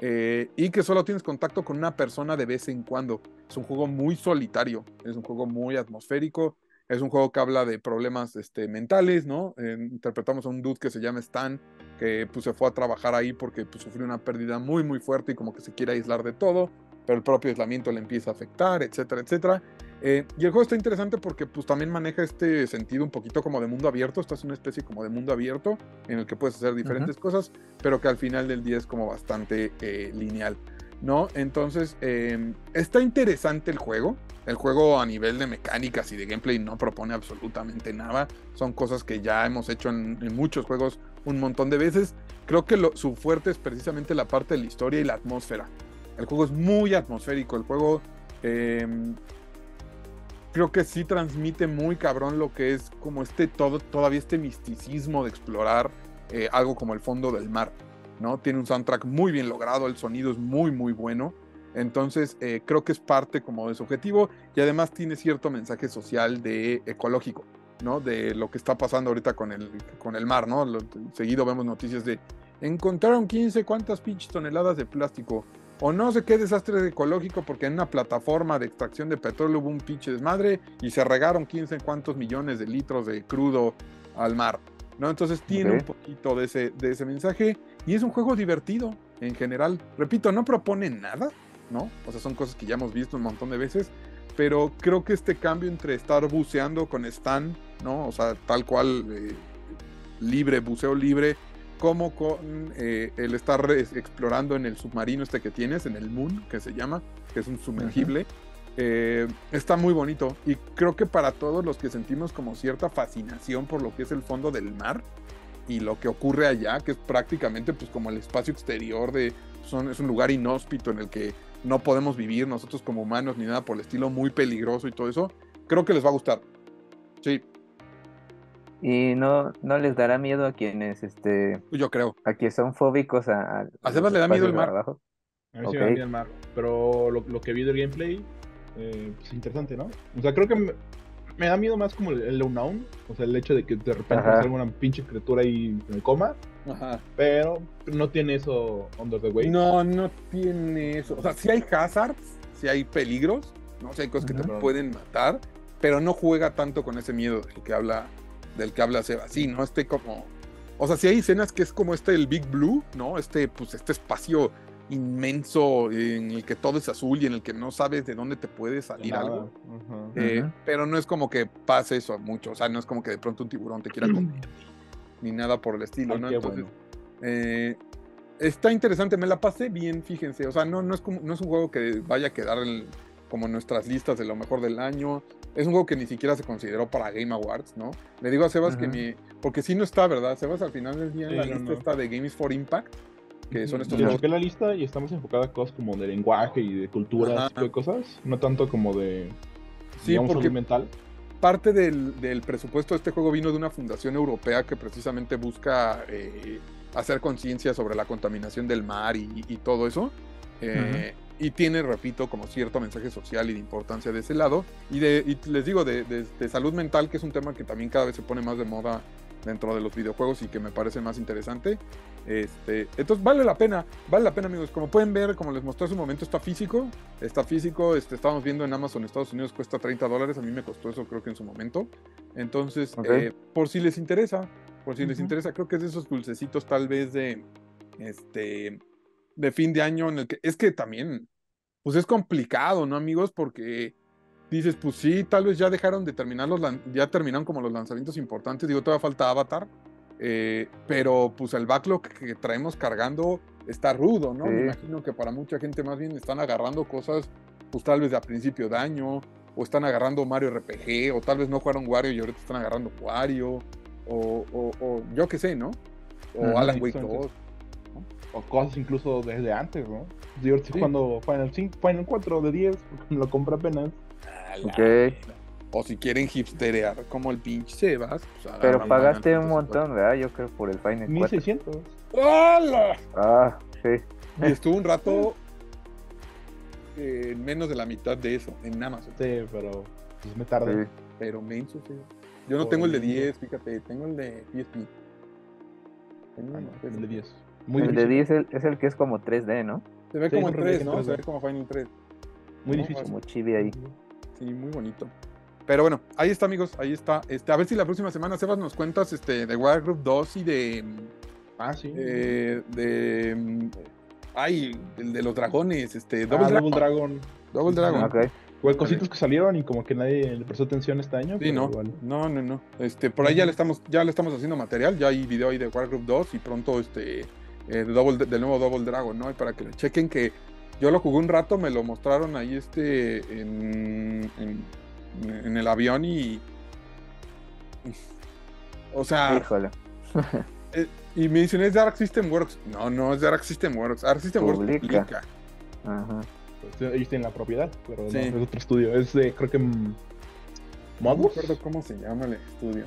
eh, y que solo tienes contacto con una persona de vez en cuando. Es un juego muy solitario, es un juego muy atmosférico, es un juego que habla de problemas este, mentales, ¿no? Eh, interpretamos a un dude que se llama Stan, que pues se fue a trabajar ahí porque pues, sufrió una pérdida muy muy fuerte y como que se quiere aislar de todo, pero el propio aislamiento le empieza a afectar, etcétera, etcétera. Eh, y el juego está interesante porque pues también maneja este sentido un poquito como de mundo abierto, esta es una especie como de mundo abierto en el que puedes hacer diferentes cosas, pero que al final del día es como bastante eh, lineal, ¿no? Entonces, eh, está interesante el juego. El juego a nivel de mecánicas y de gameplay no propone absolutamente nada. Son cosas que ya hemos hecho en, en muchos juegos un montón de veces. Creo que lo- su fuerte es precisamente la parte de la historia y la atmósfera. El juego es muy atmosférico. El juego eh, creo que sí transmite muy cabrón lo que es como este todo, todavía este misticismo de explorar eh, algo como el fondo del mar. ¿no? Tiene un soundtrack muy bien logrado, el sonido es muy muy bueno. Entonces eh, creo que es parte como de su objetivo y además tiene cierto mensaje social de ecológico, ¿no? De lo que está pasando ahorita con el, con el mar, ¿no? Lo- seguido vemos noticias de encontraron 15 cuántas pinches toneladas de plástico o no sé qué desastre ecológico porque en una plataforma de extracción de petróleo hubo un pinche desmadre y se regaron 15 cuántos millones de litros de crudo al mar, ¿no? Entonces tiene Ok. un poquito de ese, de ese mensaje y es un juego divertido en general. Repito, no propone nada, ¿no? O sea, son cosas que ya hemos visto un montón de veces, pero creo que este cambio entre estar buceando con Stan, ¿no? O sea, tal cual, eh, libre, buceo libre, como con eh, el estar explorando en el submarino este que tienes, en el Moon, que se llama, que es un sumergible. Eh, está muy bonito y creo que para todos los que sentimos como cierta fascinación por lo que es el fondo del mar y lo que ocurre allá, que es prácticamente pues como el espacio exterior de son, es un lugar inhóspito en el que no podemos vivir nosotros como humanos ni nada por el estilo, muy peligroso y todo eso, creo que les va a gustar. Sí. Y no, no les dará miedo a quienes, este, yo creo, a quienes son fóbicos a, a, a Sebas le da miedo el mar. A mí sí me da miedo el mar. Pero lo, lo que vi del gameplay eh, pues interesante, ¿no? O sea, creo que me, me da miedo más como el, el, unknown, o sea, el hecho de que de repente salga una pinche criatura ahí en el coma. Ajá. Pero no tiene eso Under the Way. No, no tiene eso. O sea, sí hay hazards, sí hay peligros, ¿no? Sí hay cosas que te pueden matar, pero no juega tanto con ese miedo del que habla, del que habla Seba. Sí, ¿no? Este como. O sea, sí hay escenas que es como este, el Big Blue, ¿no? Este, pues, este espacio inmenso en el que todo es azul y en el que no sabes de dónde te puede salir Nada. algo. Eh. Pero no es como que pase eso mucho, o sea, no es como que de pronto un tiburón te quiera comer, ni nada por el estilo, Ay, ¿no? Entonces, bueno. eh, está interesante, me la pasé bien, fíjense, o sea, no, no, es, como, no es un juego que vaya a quedar en- como en nuestras listas de lo mejor del año, es un juego que ni siquiera se consideró para Game Awards, ¿no? Le digo a Sebas que Ajá. mi, porque sí no está, ¿verdad? Sebas al final del día en Sí, la no, lista no. está de Games for Impact, que son estos Yo juegos la lista y estamos enfocadas a cosas como de lenguaje y de cultura, tipo de cosas. No tanto como de. Sí, digamos, porque mental. parte del, del presupuesto de este juego vino de una fundación europea que precisamente busca eh, hacer conciencia sobre la contaminación del mar y, y todo eso. Eh, Y tiene, repito, como cierto mensaje social y de importancia de ese lado. Y, de, y les digo, de, de- de salud mental, que es un tema que también cada vez se pone más de moda dentro de los videojuegos y que me parece más interesante. Este, entonces vale la pena, vale la pena amigos. Como pueden ver, como les mostré hace un momento, está físico. Está físico, este, estábamos viendo en Amazon Estados Unidos, cuesta 30 dólares. A mí me costó eso creo que en su momento. Entonces, eh, por si les interesa, por si les interesa, creo que es de esos dulcecitos tal vez de, este, de fin de año en el que, es que también, pues es complicado, ¿no amigos? Porque dices, pues sí, tal vez ya dejaron de terminar los, ya terminaron como los lanzamientos importantes, digo, todavía falta Avatar, eh, pero pues el backlog que traemos cargando está rudo, ¿no? Me Sí. imagino que para mucha gente más bien están agarrando cosas, pues tal vez de a principio de año, o están agarrando Mario RPG, o tal vez no jugaron Wario y ahorita están agarrando Wario, o, o- o yo qué sé, ¿no? O Alan Wake exactamente. 2. O cosas incluso desde antes, ¿no? Yo ahorita Sí. cuando Final 5, Final 4 de 10, porque lo compré apenas. A la Ok. mera. O si quieren hipsterear como el pinche Sebas, pues Pero pagaste un montón, ¿verdad? Yo creo por el Final 4. 1600. ¡Hala! Ah, sí. Y estuvo un rato eh, en menos de la mitad de eso en Amazon. Sí, pero pues me tardé. sí. Pero menso, sí. Yo no Por tengo el de lindo. 10, fíjate, tengo el de PSP. Tengo Ah, el no, de el de PSP. 10. Muy el de difícil. 10 es el, es el que es como 3D, ¿no? Se ve Sí, como en un 3, remake ¿no? Se ve 3D. como Final 3. Muy No, difícil. Como chibi ahí. Sí, muy bonito. Pero bueno, ahí está, amigos, ahí está. Este, a ver si la próxima semana, Sebas, nos cuentas este, de Group 2 y de. Ah, sí. eh, de. mm, Ay, el de los dragones, este. Ah, Double, Dragon. Double Dragon. Double Dragon. Ok. Fue cositas que salieron y como que nadie le prestó atención este año. Sí, no, igual. no, no, no. Este, por ahí ya le estamos, ya le estamos haciendo material, ya hay video ahí de War Group 2 y pronto este eh, Double, del nuevo Double Dragon, ¿no? Y para que lo chequen que yo lo jugué un rato, me lo mostraron ahí este en, en, en el avión y o sea, Híjole. eh, y me dicen es de Arc System Works. No, no es de Arc System Works. Arc System Works Publica. Ajá. Pues, ellos tienen la propiedad, pero Sí. no, es otro estudio. Es de, creo que. mm, No me ¿Modus? acuerdo cómo se llama el estudio.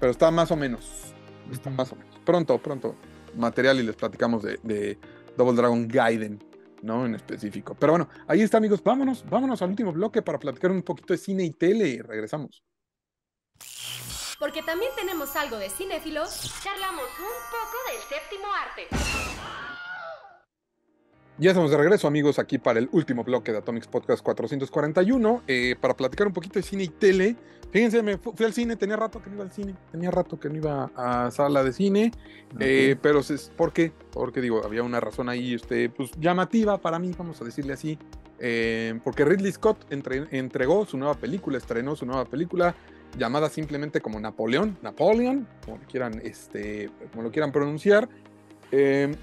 Pero está más o menos. Está más o menos. Pronto, pronto. Material y les platicamos de, de Double Dragon Gaiden, ¿no? En específico. Pero bueno, ahí está, amigos. Vámonos, vámonos al último bloque para platicar un poquito de cine y tele. Regresamos. Porque también tenemos algo de cinéfilos, Charlamos un poco del séptimo arte. Ya estamos de regreso, amigos, aquí para el último bloque de Atomics Podcast 441, eh, para platicar un poquito de cine y tele. Fíjense, me fu- fui al cine, tenía rato que no iba al cine, tenía rato que no iba a sala de cine, eh, pero ¿por qué? Porque digo, había una razón ahí, este, pues llamativa para mí, vamos a decirle así, eh, porque Ridley Scott entre- entregó su nueva película, estrenó su nueva película llamada simplemente como Napoleón, Napoleon, como quieran, este, como lo quieran pronunciar. Eh,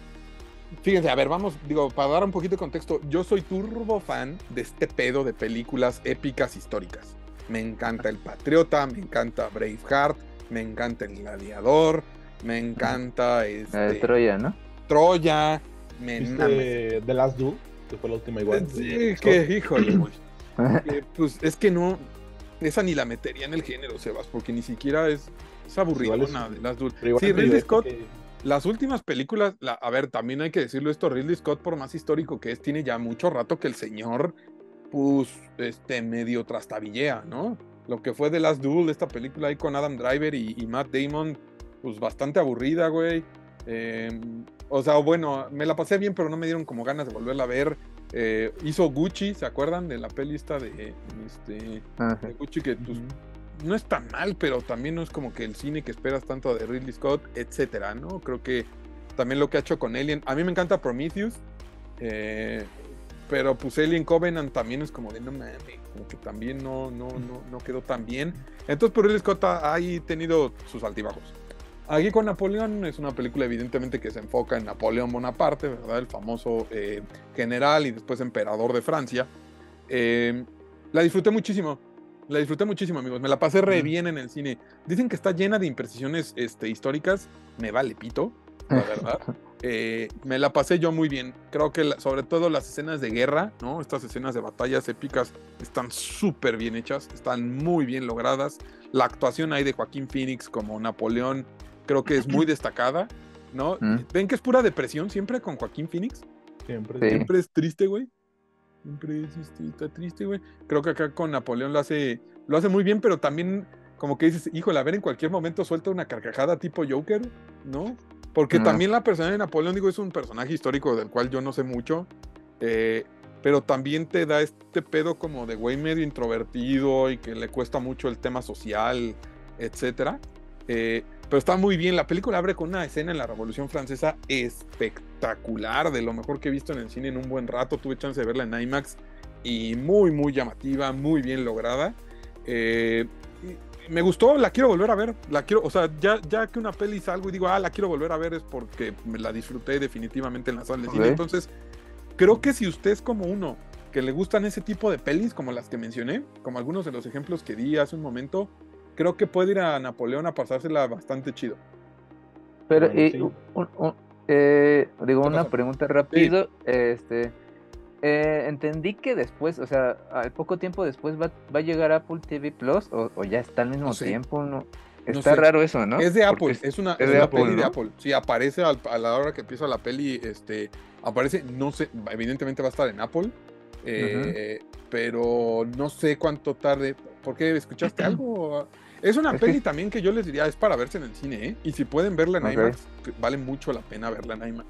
Fíjense, a ver, vamos, digo, para dar un poquito de contexto, yo soy turbo fan de este pedo de películas épicas históricas. Me encanta El Patriota, me encanta Braveheart, me encanta El Gladiador, me encanta La de este, Troya, ¿no? Troya, me. ¿Viste The Last Duel? Que fue la última igual. Sí, que, híjole, güey. Eh, pues es que no, esa ni la metería en el género, Sebas, porque ni siquiera es, es aburridona Igual es- de las Duel. Pero igual Sí, Ridley Scott que- Las últimas películas, la- a ver, también hay que decirlo esto, Ridley Scott, por más histórico que es, tiene ya mucho rato que el señor, pues, este, medio trastabillea, ¿no? Lo que fue The Last Duel, esta película ahí con Adam Driver y, y Matt Damon, pues bastante aburrida, güey. Eh, o sea, bueno, me la pasé bien, pero no me dieron como ganas de volverla a ver. Eh, hizo Gucci, ¿se acuerdan de la peli esta de, este, de Gucci que pues, no es tan mal, pero también no es como que el cine que esperas tanto de Ridley Scott, etcétera, ¿no? Creo que también lo que ha hecho con Alien, a mí me encanta Prometheus, eh, pero pues Alien Covenant también es como de no mames, como que también no, no, no, no quedó tan bien. Entonces, por Ridley Scott ha ahí tenido sus altibajos. Aquí con Napoleón es una película evidentemente que se enfoca en Napoleón Bonaparte, ¿verdad? El famoso eh, general y después emperador de Francia. Eh, la disfruté muchísimo. La disfruté muchísimo, amigos. Me la pasé re bien en el cine. Dicen que está llena de imprecisiones este, históricas. Me vale pito, la verdad. Eh, me la pasé yo muy bien. Creo que la- sobre todo las escenas de guerra, ¿no? Estas escenas de batallas épicas están súper bien hechas, están muy bien logradas. La actuación ahí de Joaquín Phoenix como Napoleón creo que es muy destacada, ¿no? Mm. ¿Ven que es pura depresión siempre con Joaquín Phoenix? Siempre. Sí. Siempre es triste, güey. Siempre es este, está triste, güey. Creo que acá con Napoleón lo hace, lo hace muy bien, pero también como que dices, híjole, a ver, en cualquier momento suelta una carcajada tipo Joker, ¿no? Porque también la persona de Napoleón, digo, es un personaje histórico del cual yo no sé mucho, eh, pero también te da este pedo como de güey medio introvertido y que le cuesta mucho el tema social, etcétera. Eh, pero está muy bien. La película abre con una escena en la Revolución Francesa espectacular, de lo mejor que he visto en el cine en un buen rato. Tuve chance de verla en IMAX y muy, muy llamativa, muy bien lograda. Eh, me gustó, la quiero volver a ver. La quiero, o sea, ya, ya que una peli salgo y digo, ah, la quiero volver a ver, es porque me la disfruté definitivamente en la sala de cine. Entonces, creo que si usted es como uno que le gustan ese tipo de pelis, como las que mencioné, como algunos de los ejemplos que di hace un momento, creo que puede ir a Napoleón a pasársela bastante chido. Pero, Bueno, y sí. un- un- eh, digo, ¿Qué una pregunta rápido. Este, eh, entendí que después, o sea, al poco tiempo después va, va a llegar Apple TV Plus o, o ya está al mismo No sé. tiempo. ¿no? No Está sé. raro eso, ¿no? Es de Apple, es- es, una, es de una Apple, peli de. Apple. Sí, aparece al- a la hora que empieza la peli, este, aparece, no sé, evidentemente va a estar en Apple, eh, pero no sé cuánto tarde. ¿Por qué? ¿Escuchaste algo? Es una Es que- peli también que yo les diría, es para verse en el cine, ¿eh? Y si pueden verla en. IMAX, vale mucho la pena verla en IMAX.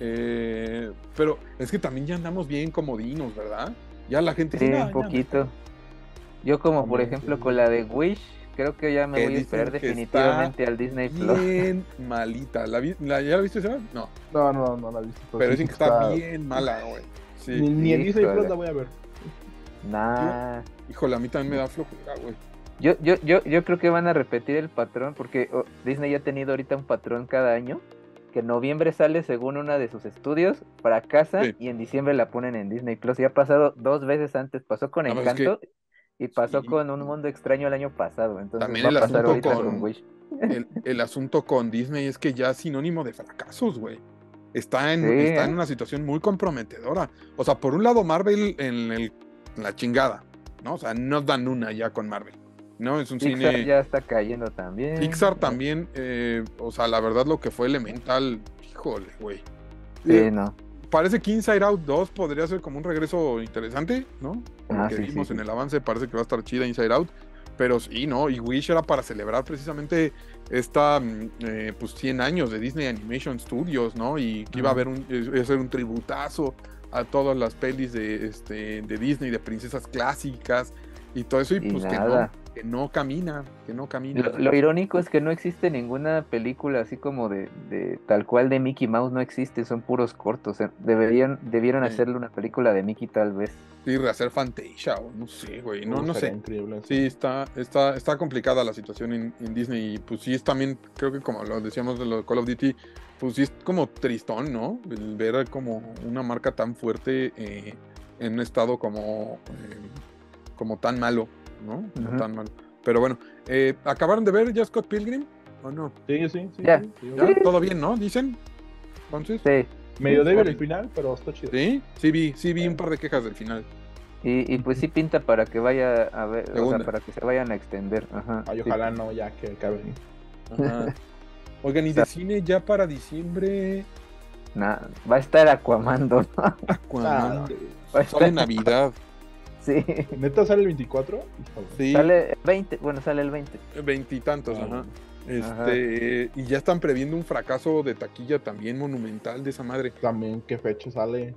Eh, pero es que también ya andamos bien comodinos, ¿verdad? Ya la gente Sí, dice, "Ah, un ya, poquito. Yo como por ejemplo sí. con la de Wish, creo que ya me voy a esperar definitivamente al Disney Plus. Bien malita. ¿La vi- la- ¿Ya la viste, Seba? No. No, no, no la he visto. Pero dicen que está sí bien mala, güey. Ni, Sí. ni en Disney. Plus la voy a ver. Nah. Híjole, a mí también me da flojera, güey. Yo, yo, yo, yo creo que van a repetir el patrón porque oh, Disney ya ha tenido ahorita un patrón cada año. Que en noviembre sale según una de sus estudios, fracasa Sí. y en diciembre la ponen en Disney Plus. Ya ha pasado dos veces antes, pasó con Ah, pues es que- Encanto y pasó Sí. con Un Mundo Extraño el año pasado. Entonces También va el a pasar asunto ahorita con- con Wish. El, el asunto con Disney es que ya es sinónimo de fracasos, güey. Está en, Sí, está en una situación muy comprometedora. O sea, por un lado, Marvel en, el- en la chingada, ¿no? O sea, no dan una ya con Marvel, ¿no? Es un Pixar cine. ya está cayendo también. Pixar también, eh, o sea, la verdad lo que fue Elemental, híjole, güey. Sí, Eh, no. parece que Inside Out 2 podría ser como un regreso interesante, ¿no? Lo Ah, que sí, vimos sí, en el avance, parece que va a estar chida Inside Out. Pero sí, ¿no? Y Wish era para celebrar precisamente esta, mm, eh, pues 100 años de Disney Animation Studios, ¿no? Y que iba a haber un, iba a ser un tributazo a todas las pelis de, este, de Disney, de princesas clásicas y todo eso, y, Y pues que nada. no, que no camina, que no camina. Lo, lo irónico es que no existe ninguna película así como de, de tal cual de Mickey Mouse, no existe, son puros cortos. eh, Deberían, debieron Sí. hacerle una película de Mickey tal vez. Sí, rehacer Fantasia o no sé, güey, no, no sé. Increíble. Sí, está, está, está complicada la situación en, en Disney y pues sí es también, creo que como lo decíamos de lo de Call of Duty, pues sí es como tristón, ¿no? El ver como una marca tan fuerte eh, en un estado como, eh, como tan malo, ¿no? Tan malo. Pero bueno, eh, ¿acabaron de ver ya Scott Pilgrim o no? Sí, sí, sí. Ya. sí, sí, ¿Ya? sí. ¿Todo bien, no? ¿Dicen? Entonces, Sí, Medio débil Órale. el final, pero está chido. ¿sí? Sí vi, sí vi un par de quejas del final. y, y pues sí pinta para que vaya a ver, o sea, para que se vayan a extender. Ajá, Ay, sí. ojalá no, ya que acaben. Ajá. Oigan, ¿y de cine ya para diciembre? Nah, va a estar Aquamando, ¿no? Aquaman. Ah, Va a Sale estar- en Navidad. Sí. ¿Neta sale el 24? Híjole. Sí, Sale el 20, bueno, sale el 20. veintitantos, ajá. Ajá. Este, y ya están previendo un fracaso de taquilla también monumental de esa madre. También, ¿qué fecha sale?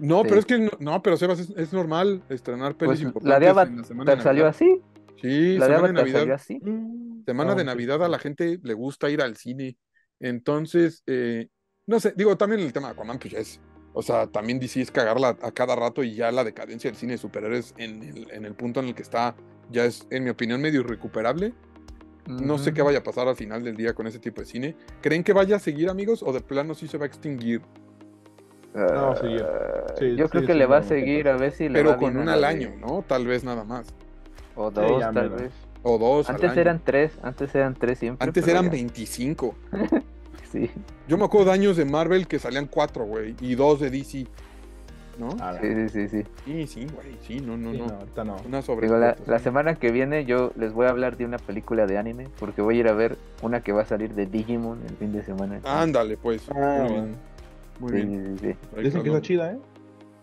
No, Sí. pero es que no, no, pero Sebas, es, es normal estrenar pelis Pues importantes la de en la semana Avatar salió Navidad. así. Sí, La de semana de Navidad. salió así. Semana Ah, de. Navidad a la gente le gusta ir al cine. Entonces, eh, no sé, digo, también el tema de Aquaman, pues ya es, o sea, también DC es cagarla a cada rato y ya la decadencia del cine de superhéroes en el, en el punto en el que está, ya es, en mi opinión, medio irrecuperable. No sé qué vaya a pasar al final del día con ese tipo de cine. ¿Creen que vaya a seguir, amigos, o de plano sí se va a extinguir? No. Ah, Sí, yo creo sigue que le va a seguir a ver si le Pero va con una al año, ¿no? Tal vez nada más. O Sí, dos, tal vez. O dos. al Antes año. eran tres, antes eran tres siempre. Antes eran ya- 25. Sí, Yo me acuerdo de años de Marvel que salían cuatro, güey, y dos de DC. ¿No? Sí, sí, sí, sí. Sí, sí, güey, sí, no, no, Sí, no. no, no. Una sobre. Digo, la, la semana que viene yo les voy a hablar de una película de anime, porque voy a ir a ver una que va a salir de Digimon el fin de semana. Ándale, pues. Ah, muy bien. Muy Sí, bien. sí, sí. Ahí Dicen que quedó. está chida, ¿eh?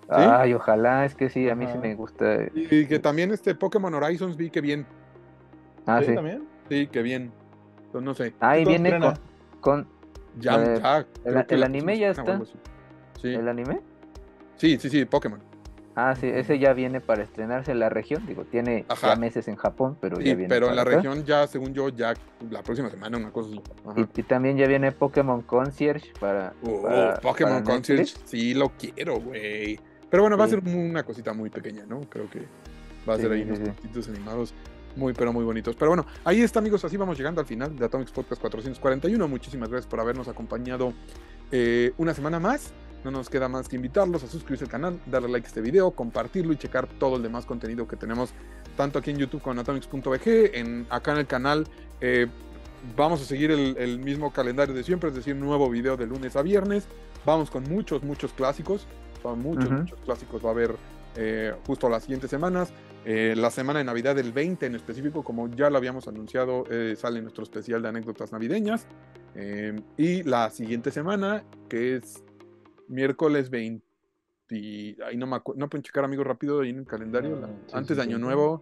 Ay, ojalá, es que sí, a mí sí me gusta. Y que también este Pokémon Horizons vi que bien. Ah, sí. también. Sí, que bien. Entonces, no sé. Ah, ¿Cuándo viene con, con Ya, Eh, ya, el anime ya está. Sí. el anime. sí, sí, sí, Pokémon. Ah, sí, ese ya viene para estrenarse en la región. Digo, tiene Ajá. ya meses en Japón, pero Sí, ya viene. pero en la acá. región ya, según yo, ya la próxima semana, una cosa así. Y, y también ya viene Pokémon Concierge para. Oh, para- Pokémon para Concierge, sí lo quiero, güey. Pero bueno, va a ser una cosita muy pequeña, ¿no? Creo que va a Sí, ser ahí unos cortitos animados muy, pero muy bonitos. Pero bueno, ahí está, amigos. Así vamos llegando al final de Atomics Podcast 441. Muchísimas gracias por habernos acompañado eh, una semana más. No nos queda más que invitarlos a suscribirse al canal, darle like a este video, compartirlo y checar todo el demás contenido que tenemos tanto aquí en YouTube con atomics.bg, en, acá en el canal. eh, vamos a seguir el, el mismo calendario de siempre, es decir, nuevo video de lunes a viernes. Vamos con muchos, muchos clásicos. Son muchos, muchos clásicos. Va a haber eh, justo las siguientes semanas. Eh, la semana de Navidad del 20 en específico, como ya lo habíamos anunciado, eh, sale nuestro especial de anécdotas navideñas. Eh, y la siguiente semana, que es miércoles 20. Ahí no me acuerdo. No pueden checar, amigos, rápido ahí en el calendario. la- Ah, sí, antes sí, de Año sí. Nuevo.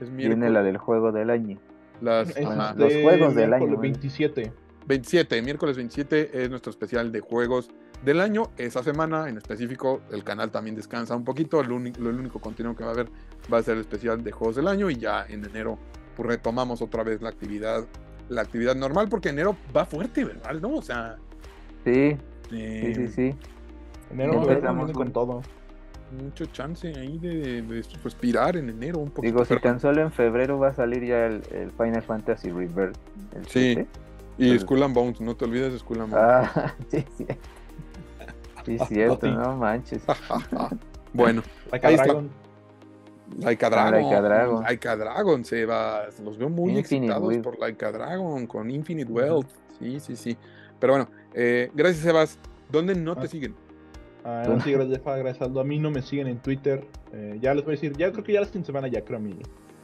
Es miércoles. Viene la del juego del año. las, este los juegos del año, miércoles güey. 27. 27, miércoles 27 es nuestro especial de juegos del año. Esa semana en específico el canal también descansa un poquito. El único, el único contenido que va a haber va a ser el especial de juegos del año y ya en enero pues, retomamos otra vez la actividad la actividad normal porque enero va fuerte, ¿verdad? ¿No? O sea, Sí, sí, eh, sí, sí. Enero empezamos con todo. mucho chance ahí de, de respirar en enero un poquito. Digo, si pero- tan solo en febrero va a salir ya el, el Final Fantasy Rebirth. el Sí. 7. y Skull and Bones, no te olvides de Skull and Bones. Ah, sí, sí. Sí, cierto, no manches. bueno, Like Ahí a está. Dragon. Laika Ah, Dragon. Laika Dragon. Laika Dragon, Sebas. Los veo muy Infinite excitados Wealth. por Laika Dragon con Infinite Wealth. Sí, sí, sí. Pero bueno, eh, gracias, Sebas. ¿Dónde no te Ah. siguen? Ah, sí, gracias, gracias Aldo. A mí no me siguen en Twitter. Eh, ya les voy a decir, ya creo que ya la siguiente semana ya creo mi,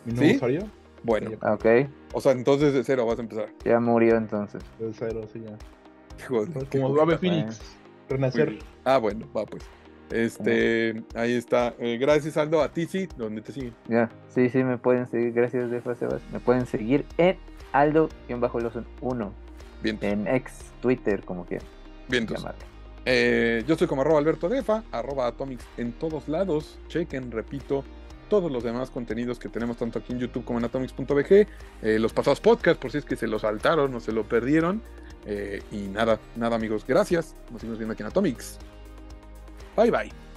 mi nuevo ¿Sí? usuario. Bueno, Sí, Ah, Ok, o sea, entonces de cero vas a empezar. ya murió entonces. De cero, sí, ya. Hijo de- qué Como tan- Phoenix. Renacer. Ah, bueno, va pues. Este, ahí está. Eh, gracias, Aldo. A ti sí, donde te siguen. Ya, sí, sí, me pueden seguir. Gracias, Defa Sebas. Me pueden seguir en Aldo-1. Bien. En ex Twitter, como quieran Bien. Eh, yo soy como arroba Alberto Defa, arroba Atomics en todos lados. Chequen, repito, todos los demás contenidos que tenemos tanto aquí en YouTube como en atomics.bg. Eh, los pasados podcasts, por si es que se los saltaron o se lo perdieron. Eh, y nada, nada amigos, gracias. Nos seguimos viendo aquí en Atomics. Bye bye.